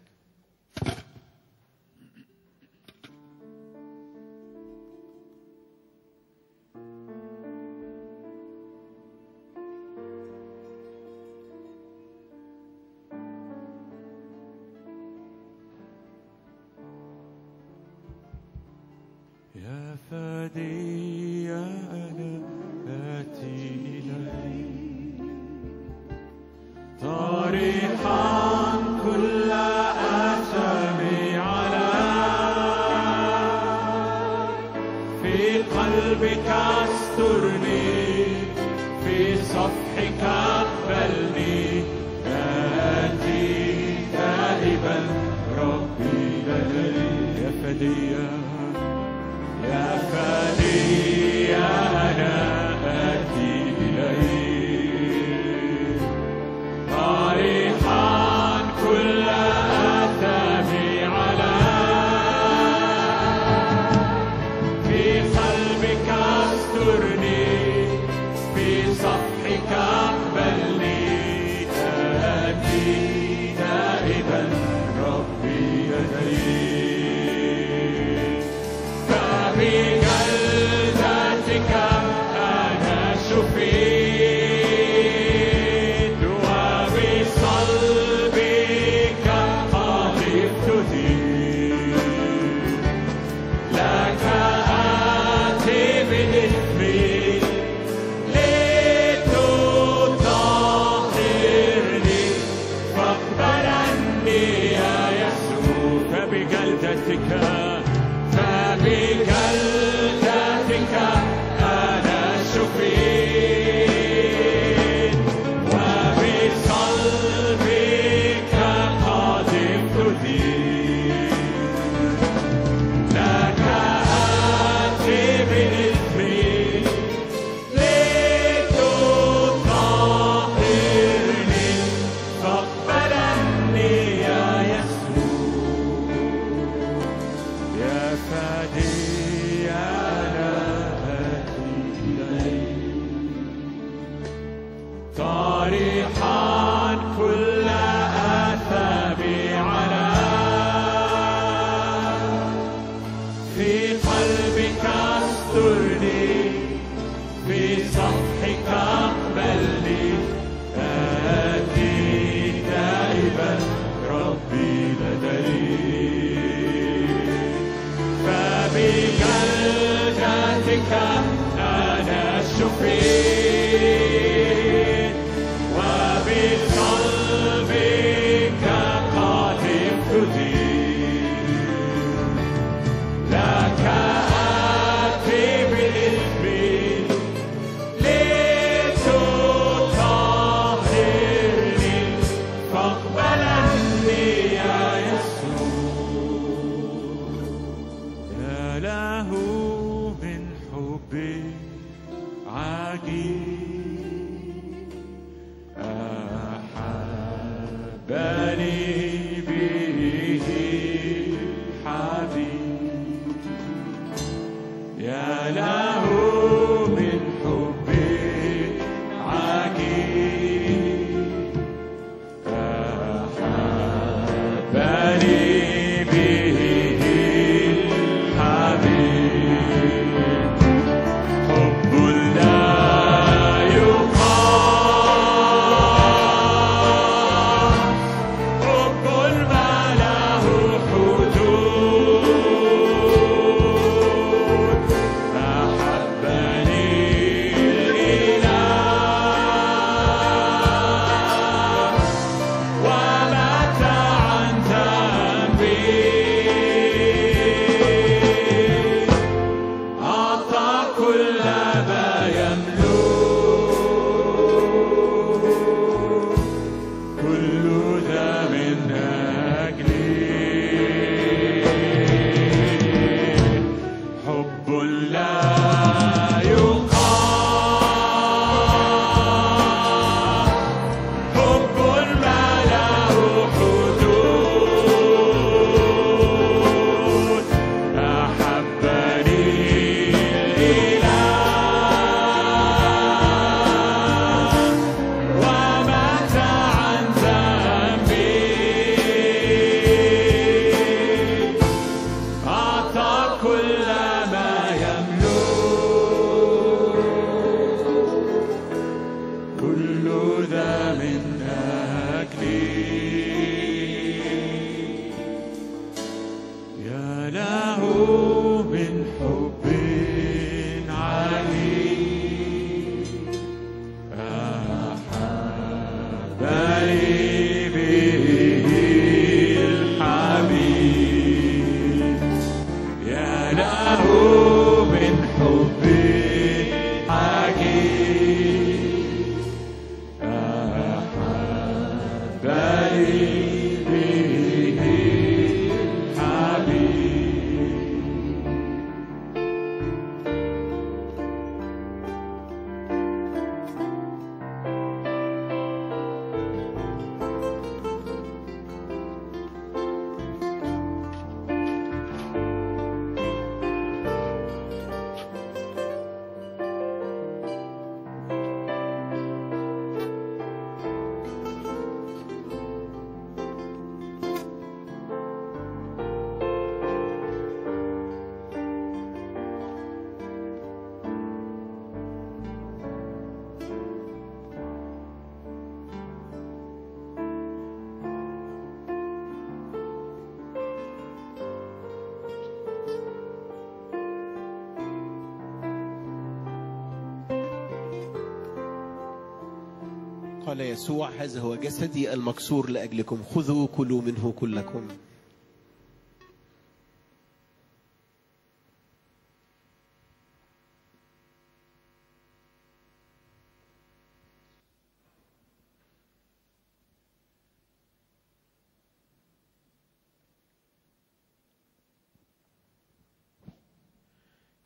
يسوع هذا هو جسدي المكسور لأجلكم. خذوا كلوا منه كلكم.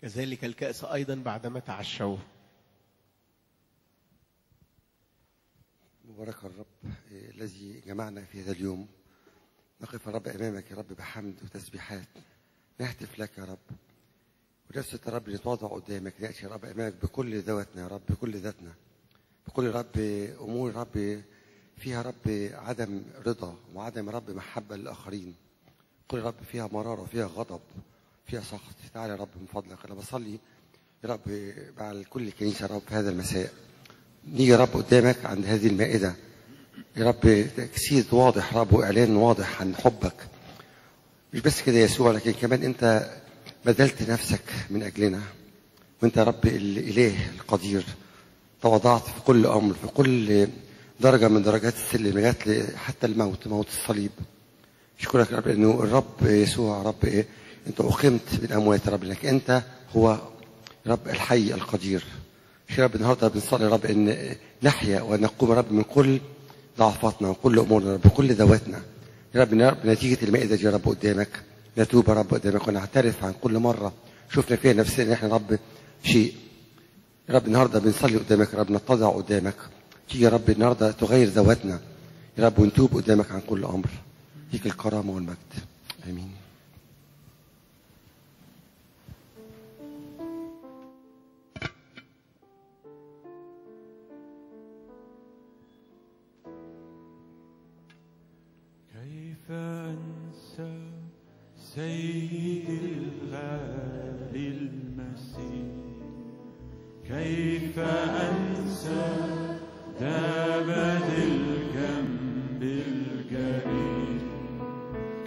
كذلك الكأس أيضا بعدما تعشوا مبارك الرب إيه، الذي جمعنا في هذا اليوم. نقف يا رب أمامك يا رب بحمد وتسبيحات. نهتف لك يا رب. ونفسك يا رب نتواضع قدامك نأتي يا رب أمامك بكل ذواتنا يا رب بكل ذاتنا. بكل رب أمور يا رب فيها رب عدم رضا وعدم رب محبة للآخرين. كل رب فيها مرارة فيها غضب فيها سخط. تعالى يا رب من فضلك. أنا بصلي يا رب مع كل الكنيسه يا رب هذا المساء. نيجي يا رب قدامك عند هذه المائدة. يا رب تجسيد واضح رب وإعلان واضح عن حبك. مش بس كده يا يسوع لكن كمان أنت بذلت نفسك من أجلنا. وأنت يا رب الإله القدير. تواضعت في كل أمر في كل درجة من درجات السلم لغاية حتى الموت موت الصليب. أشكرك يا رب إنه الرب يسوع رب إيه؟ أنت أقمت من الأموات يا رب لأنك أنت هو رب الحي القدير. يا رب النهارده بنصلي يا رب إن نحيا ونقوم يا رب من كل ضعفاتنا وكل أمورنا يا رب بكل ذواتنا. يا رب يا رب نتيجة المائدة دي يا رب قدامك. نتوب يا رب قدامك ونعترف عن كل مرة شفنا فيها نفسنا ان إحنا رب شيء يا رب النهارده بنصلي قدامك يا رب نتضع قدامك. تيجي يا رب النهارده تغير ذواتنا يا رب ونتوب قدامك عن كل أمر. ليك الكرامة والمجد. آمين. سيدي الغالي المسيح؟ كيف أنسى دابة الجنب الجليل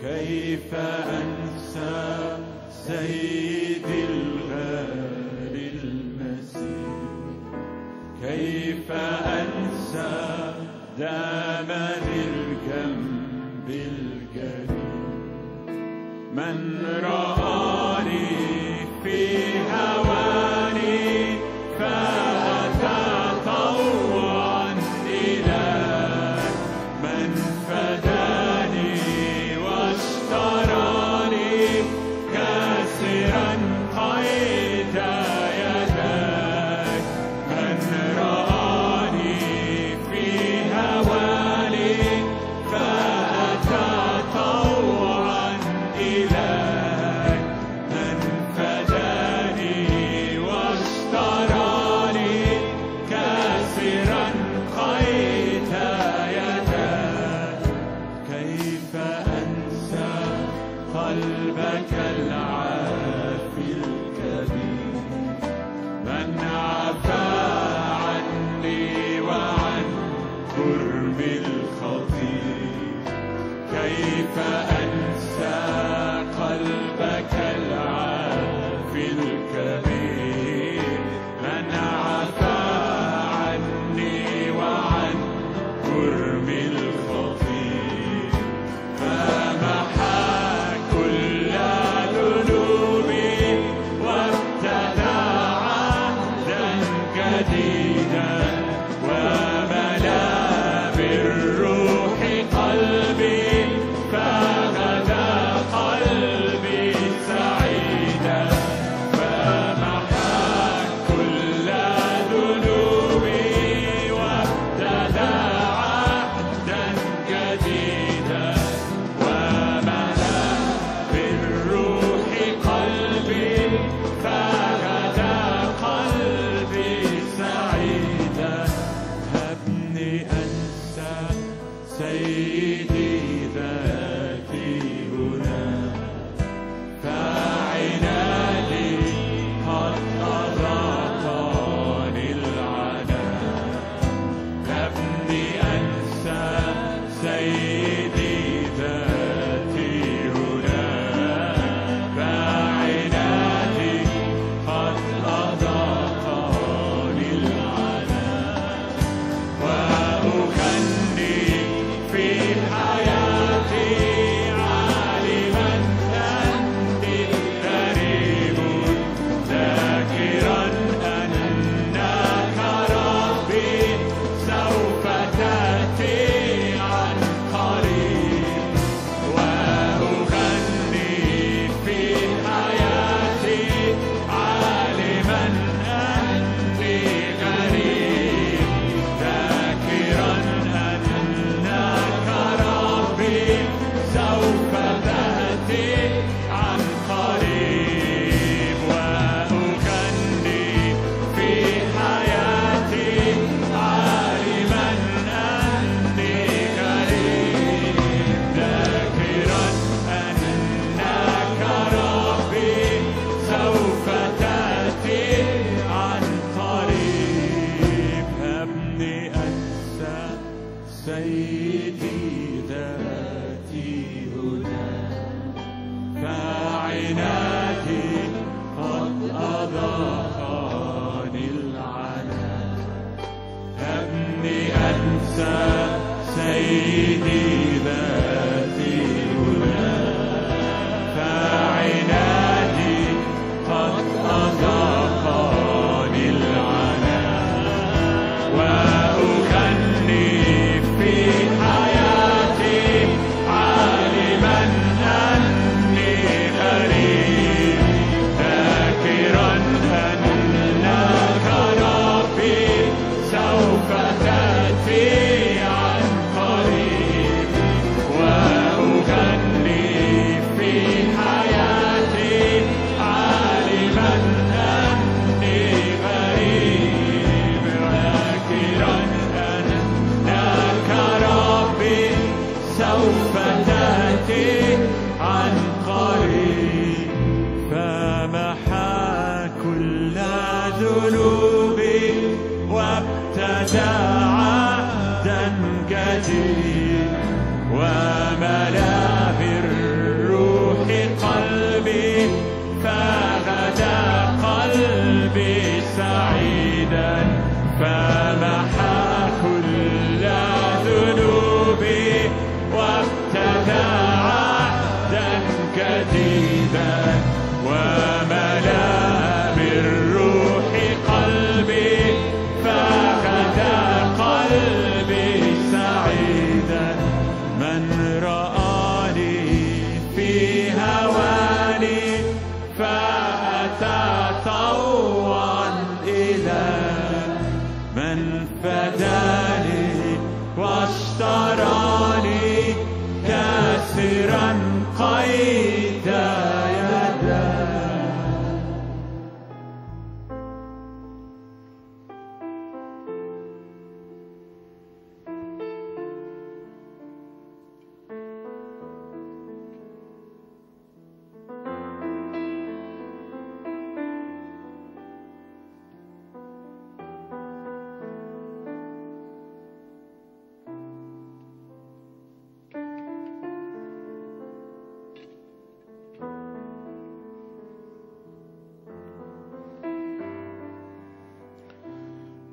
كيف أنسى سيدي الغالي المسيح؟ كيف أنسى دامن الجنب الجليل من رآني في هواني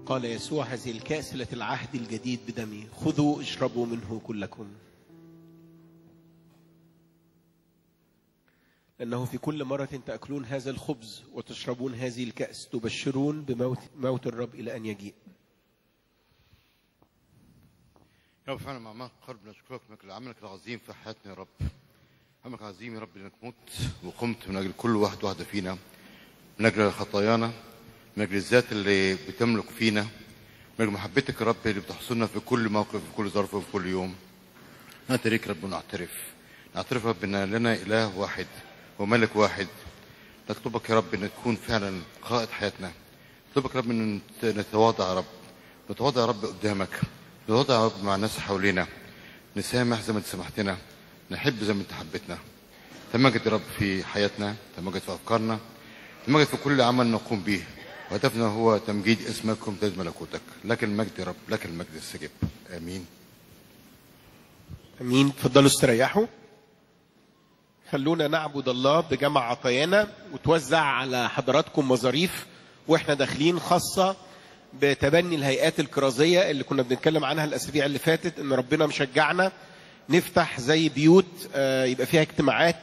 قال يسوع هذه الكأس التي العهد الجديد بدمي. خذوا اشربوا منه كلكم. لأنه في كل مرة تأكلون هذا الخبز وتشربون هذه الكأس تبشرون بموت موت الرب إلى أن يجيء. يا رب فعلا مع قلب نشكرك أجل عملك العظيم في حياتنا يا رب. عملك عظيم يا رب إنك مت وقمت من أجل كل واحد واحدة فينا من أجل خطايانا. أجل الذات اللي بتملك فينا أجل محبتك يا رب اللي بتحصلنا في كل موقف في كل ظرف وفي كل يوم. نترك رب ونعترف. نعترف رب إن لنا إله واحد وملك واحد. نطلبك يا رب إن تكون فعلا قائد حياتنا. نطلبك يا رب إن نتواضع يا رب. نتواضع يا رب قدامك. نتواضع يا رب مع الناس حوالينا. نسامح زي ما أنت سامحتنا نحب زي ما أنت حبيتنا. تمجد يا رب في حياتنا. تمجد في أفكارنا. تمجد في كل عمل نقوم به. وهدفنا هو تمجيد اسمك وامتداد ملكوتك. لك المجد يا رب لك المجد السجب آمين. آمين. تفضلوا استريحوا. خلونا نعبد الله بجمع عطايانا وتوزع على حضراتكم مظاريف وإحنا داخلين خاصة بتبني الهيئات الكرازية اللي كنا بنتكلم عنها الأسابيع اللي فاتت إن ربنا مشجعنا نفتح زي بيوت آه، يبقى فيها اجتماعات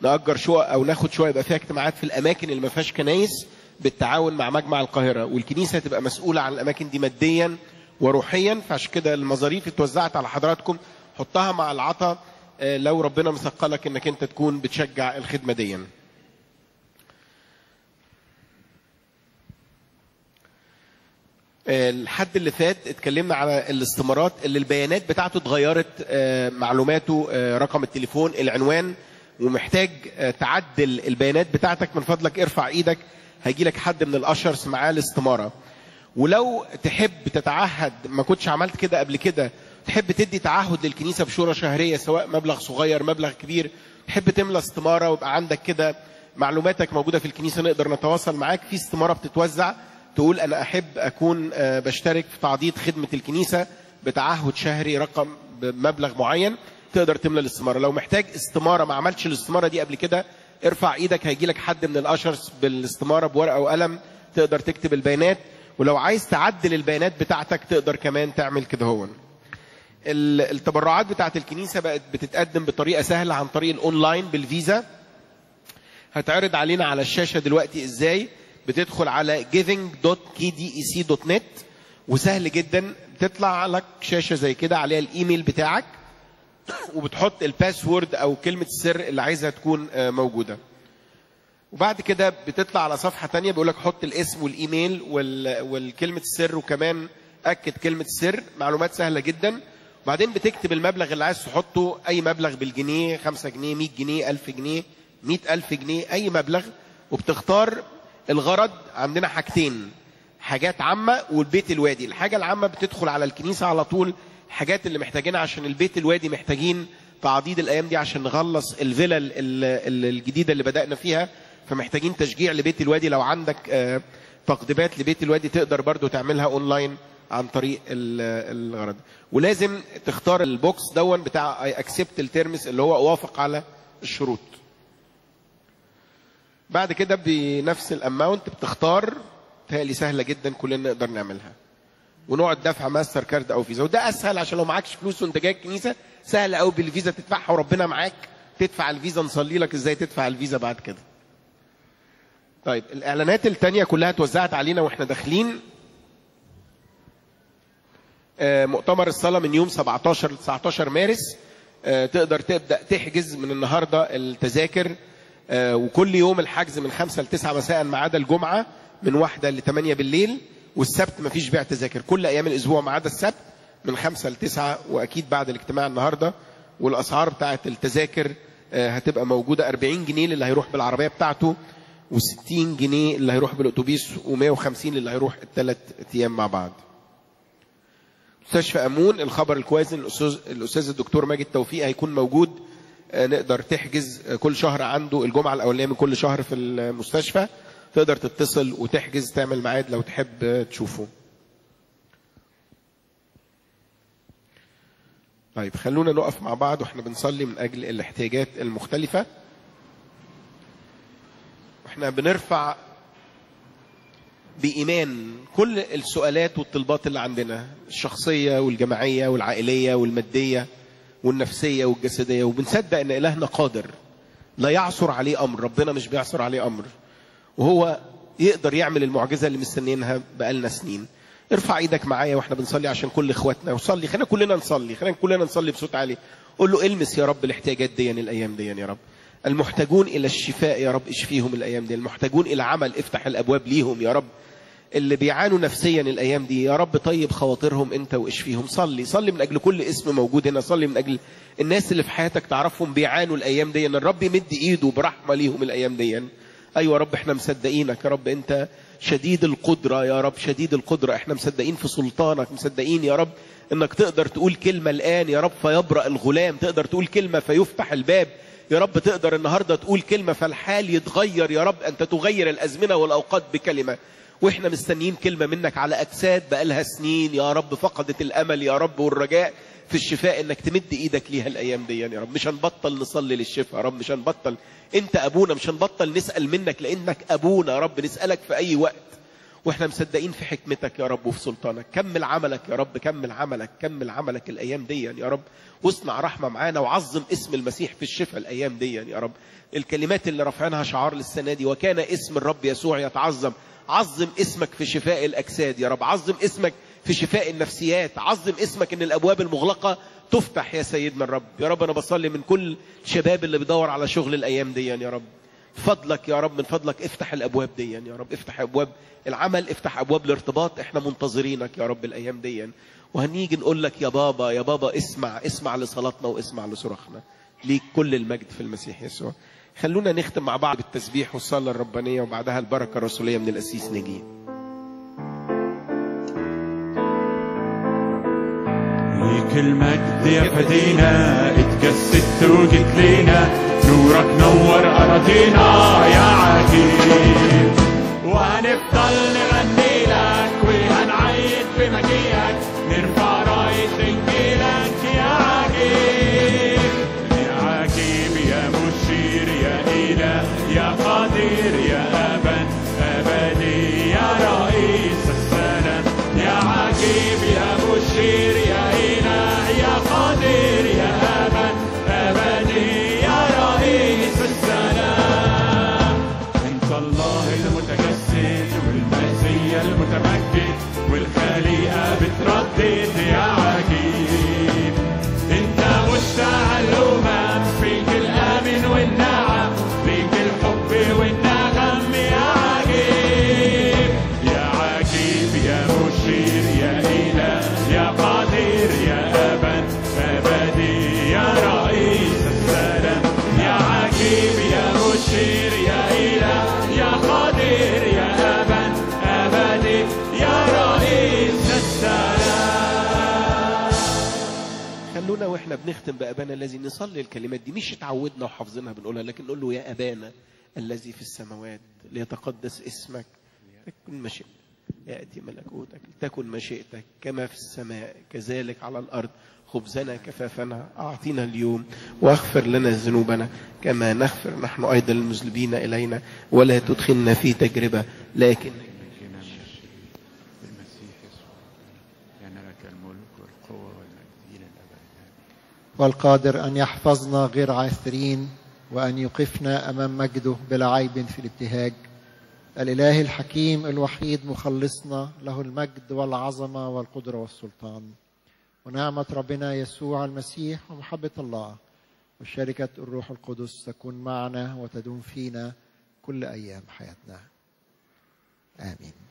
نأجر شقق أو ناخد شقق يبقى فيها اجتماعات في الأماكن اللي ما فيهاش كنايس. بالتعاون مع مجمع القاهرة والكنيسة تبقى مسؤولة عن الأماكن دي ماديا وروحيا فعشان كده المظاريف اتوزعت على حضراتكم حطها مع العطا آه، لو ربنا مثقلك إنك أنت تكون بتشجع الخدمة ديا. الحد اللي فات اتكلمنا على الاستمارات اللي البيانات بتاعته اتغيرت آه، معلوماته آه، رقم التليفون العنوان ومحتاج آه، تعدل البيانات بتاعتك من فضلك ارفع إيدك. هيجي لك حد من الأشرس معاه الاستمارة. ولو تحب تتعهد ما كنتش عملت كده قبل كده تحب تدي تعهد للكنيسة بشوره شهرية سواء مبلغ صغير مبلغ كبير تحب تملى استمارة ويبقى عندك كده معلوماتك موجودة في الكنيسة نقدر نتواصل معاك. في استمارة بتتوزع تقول أنا أحب أكون آه، بشترك في تعضيد خدمة الكنيسة بتعهد شهري رقم بمبلغ معين تقدر تملى الاستمارة. لو محتاج استمارة ما عملتش الاستمارة دي قبل كده ارفع إيدك هيجي لك حد من الاشرس بالاستمارة بورقة وقلم تقدر تكتب البيانات. ولو عايز تعدل البيانات بتاعتك تقدر كمان تعمل كده هون ال- التبرعات بتاعت الكنيسة بقت بتتقدم بطريقة سهلة عن طريق الأونلاين بالفيزا. هتعرض علينا على الشاشة دلوقتي إزاي؟ بتدخل على giving.kdec.net وسهل جدا بتطلع لك شاشة زي كده عليها الإيميل بتاعك. وبتحط الباسورد أو كلمة السر اللي عايزها تكون آه، موجودة. وبعد كده بتطلع على صفحة تانية بيقول لك حط الاسم والإيميل وال- والكلمة السر وكمان أكد كلمة السر معلومات سهلة جدا. وبعدين بتكتب المبلغ اللي عايز تحطه أي مبلغ بالجنيه 5 جنيه 100 جنيه 1000 جنيه 100000 جنيه أي مبلغ. وبتختار الغرض. عندنا حاجتين حاجات عامة والبيت الوادي. الحاجة العامة بتدخل على الكنيسة على طول الحاجات اللي محتاجينها عشان البيت الوادي محتاجين تعضيد الأيام دي عشان نخلص الفيلا ال- ال- الجديدة اللي بدأنا فيها. فمحتاجين تشجيع لبيت الوادي. لو عندك آه، تقديمات لبيت الوادي تقدر برضو تعملها أونلاين عن طريق ال- الغرض. ولازم تختار ال box دون بتاع I accept ال terms اللي هو أوافق على الشروط. بعد كده بنفس ال amount بتختار تهيألي سهلة جدا كلنا نقدر نعملها. ونقعد دفع ماستر كارد أو فيزا. وده اسهل عشان لو معكش فلوس وانت جاي الكنيسة سهل قوي بالفيزا تدفعها وربنا معاك. تدفع الفيزا نصلي لك إزاي تدفع الفيزا بعد كده. طيب الاعلانات التانية كلها اتوزعت علينا وإحنا داخلين. آه، مؤتمر الصلاة من يوم 17 ل 19 مارس. آه، تقدر تبدأ تحجز من النهاردة التذاكر. آه، وكل يوم الحجز من 5 ل 9 مساء ما عدا الجمعة من واحدة ل 8 بالليل. والسبت مفيش بيع تذاكر. كل أيام الأسبوع ما عدا السبت من 5 ل 9 وأكيد بعد الاجتماع النهاردة والأسعار بتاعت التذاكر آه، هتبقى موجودة. 40 جنيه اللي هيروح بالعربية بتاعته و60 جنيه اللي هيروح بالأتوبيس و150 اللي هيروح الثلاث أيام مع بعض. مستشفى امون الخبر الكويس إن الاستاذ الأستاذ الدكتور ماجد توفيق هيكون موجود. آه، نقدر تحجز آه، كل شهر عنده الجمعة الأولانية من كل شهر في المستشفى. تقدر تتصل وتحجز تعمل ميعاد لو تحب تشوفه. طيب خلونا نقف مع بعض وإحنا بنصلي من أجل الاحتياجات المختلفة. إحنا بنرفع بإيمان كل السؤالات والطلبات اللي عندنا الشخصية والجماعية والعائلية والمادية والنفسية والجسدية وبنصدق إن إلهنا قادر. لا يعصر عليه أمر ربنا مش بيعصر عليه أمر. وهو يقدر يعمل المعجزة اللي مستنيينها بقالنا سنين. ارفع إيدك معايا وإحنا بنصلي عشان كل اخواتنا. وصلي خلينا كلنا نصلي خلينا كلنا نصلي بصوت عالي. قول له المس يا رب الاحتياجات دي الأيام دي يا رب. المحتاجون إلى الشفاء يا رب اشفيهم الأيام دي؟ المحتاجون إلى عمل افتح الأبواب ليهم يا رب. اللي بيعانوا نفسيا الأيام دي يا رب طيب خواطرهم أنت واشفيهم صلي صلي من أجل كل اسم موجود هنا صلي من أجل الناس اللي في حياتك تعرفهم بيعانوا الأيام دي. ان الرب يمد إيده برحمة ليهم الأيام دي أيوه يا رب إحنا مصدقينك. يا رب أنت شديد القدرة. يا رب شديد القدرة. إحنا مصدقين في سلطانك. مصدقين يا رب إنك تقدر تقول كلمة الآن. يا رب فيبرأ الغلام. تقدر تقول كلمة فيفتح الباب. يا رب تقدر النهارده تقول كلمة فالحال يتغير. يا رب أنت تغير الأزمنة والأوقات بكلمة. وإحنا مستنيين كلمة منك على أجساد بقالها سنين. يا رب فقدت الأمل يا رب والرجاء في الشفاء إنك تمد إيدك ليها الأيام دي. يا رب مش هنبطل نصلي للشفاء يا رب مش هنبطل. أنت أبونا مش هنبطل نسأل منك لأنك أبونا. يا رب نسألك في أي وقت. وإحنا مصدقين في حكمتك يا رب وفي سلطانك. كمل عملك يا رب كمل عملك كمل عملك الأيام دي يا رب. واصنع رحمة معانا وعظم اسم المسيح في الشفاء الأيام دي يا رب. الكلمات اللي رافعينها شعار للسنة دي وكان اسم الرب يسوع يتعظم. عظم اسمك في شفاء الأجساد يا رب. عظم اسمك في شفاء النفسيات. عظم اسمك إن الأبواب المغلقة تفتح يا سيدنا الرب. يا رب أنا بصلي من كل الشباب اللي بيدور على شغل الأيام دي يا رب. فضلك يا رب من فضلك افتح الأبواب دي يا رب. افتح أبواب العمل افتح أبواب الارتباط. إحنا منتظرينك يا رب الأيام دي. وهنيجي نقول لك يا بابا يا بابا اسمع اسمع لصلاتنا واسمع لصراخنا ليك كل المجد في المسيح يسوع. خلونا نختم مع بعض بالتسبيح والصلاة الربانية وبعدها البركة الرسولية من القسيس نجي ليك المجد يا فدينا اتجسدت وجيت لينا. نورك نور أراضينا يا عجيب. وهنفضل نغني خلونا وإحنا بنختم بابانا الذي نصلي الكلمات دي. مش اتعودنا وحافظينها بنقولها لكن نقول له يا أبانا الذي في السماوات ليتقدس اسمك. تكن مشيئتك يأتي ملكوتك تكن مشيئتك كما في السماء كذلك على الأرض. خبزنا كفافنا أعطينا اليوم واغفر لنا ذنوبنا كما نغفر نحن أيضا المذنبين إلينا. ولا تدخلنا في تجربة لكن نجينا من الشرير بالمسيح يسوع لأن لك الملك والقوة والمجد إلى الأبد آمين. والقادر أن يحفظنا غير عاثرين وأن يقفنا أمام مجده بلا عيب في الابتهاج. الإله الحكيم الوحيد مخلصنا له المجد والعظمة والقدرة والسلطان. ونعمة ربنا يسوع المسيح ومحبة الله وشركة الروح القدس تكون معنا وتدوم فينا كل أيام حياتنا. آمين.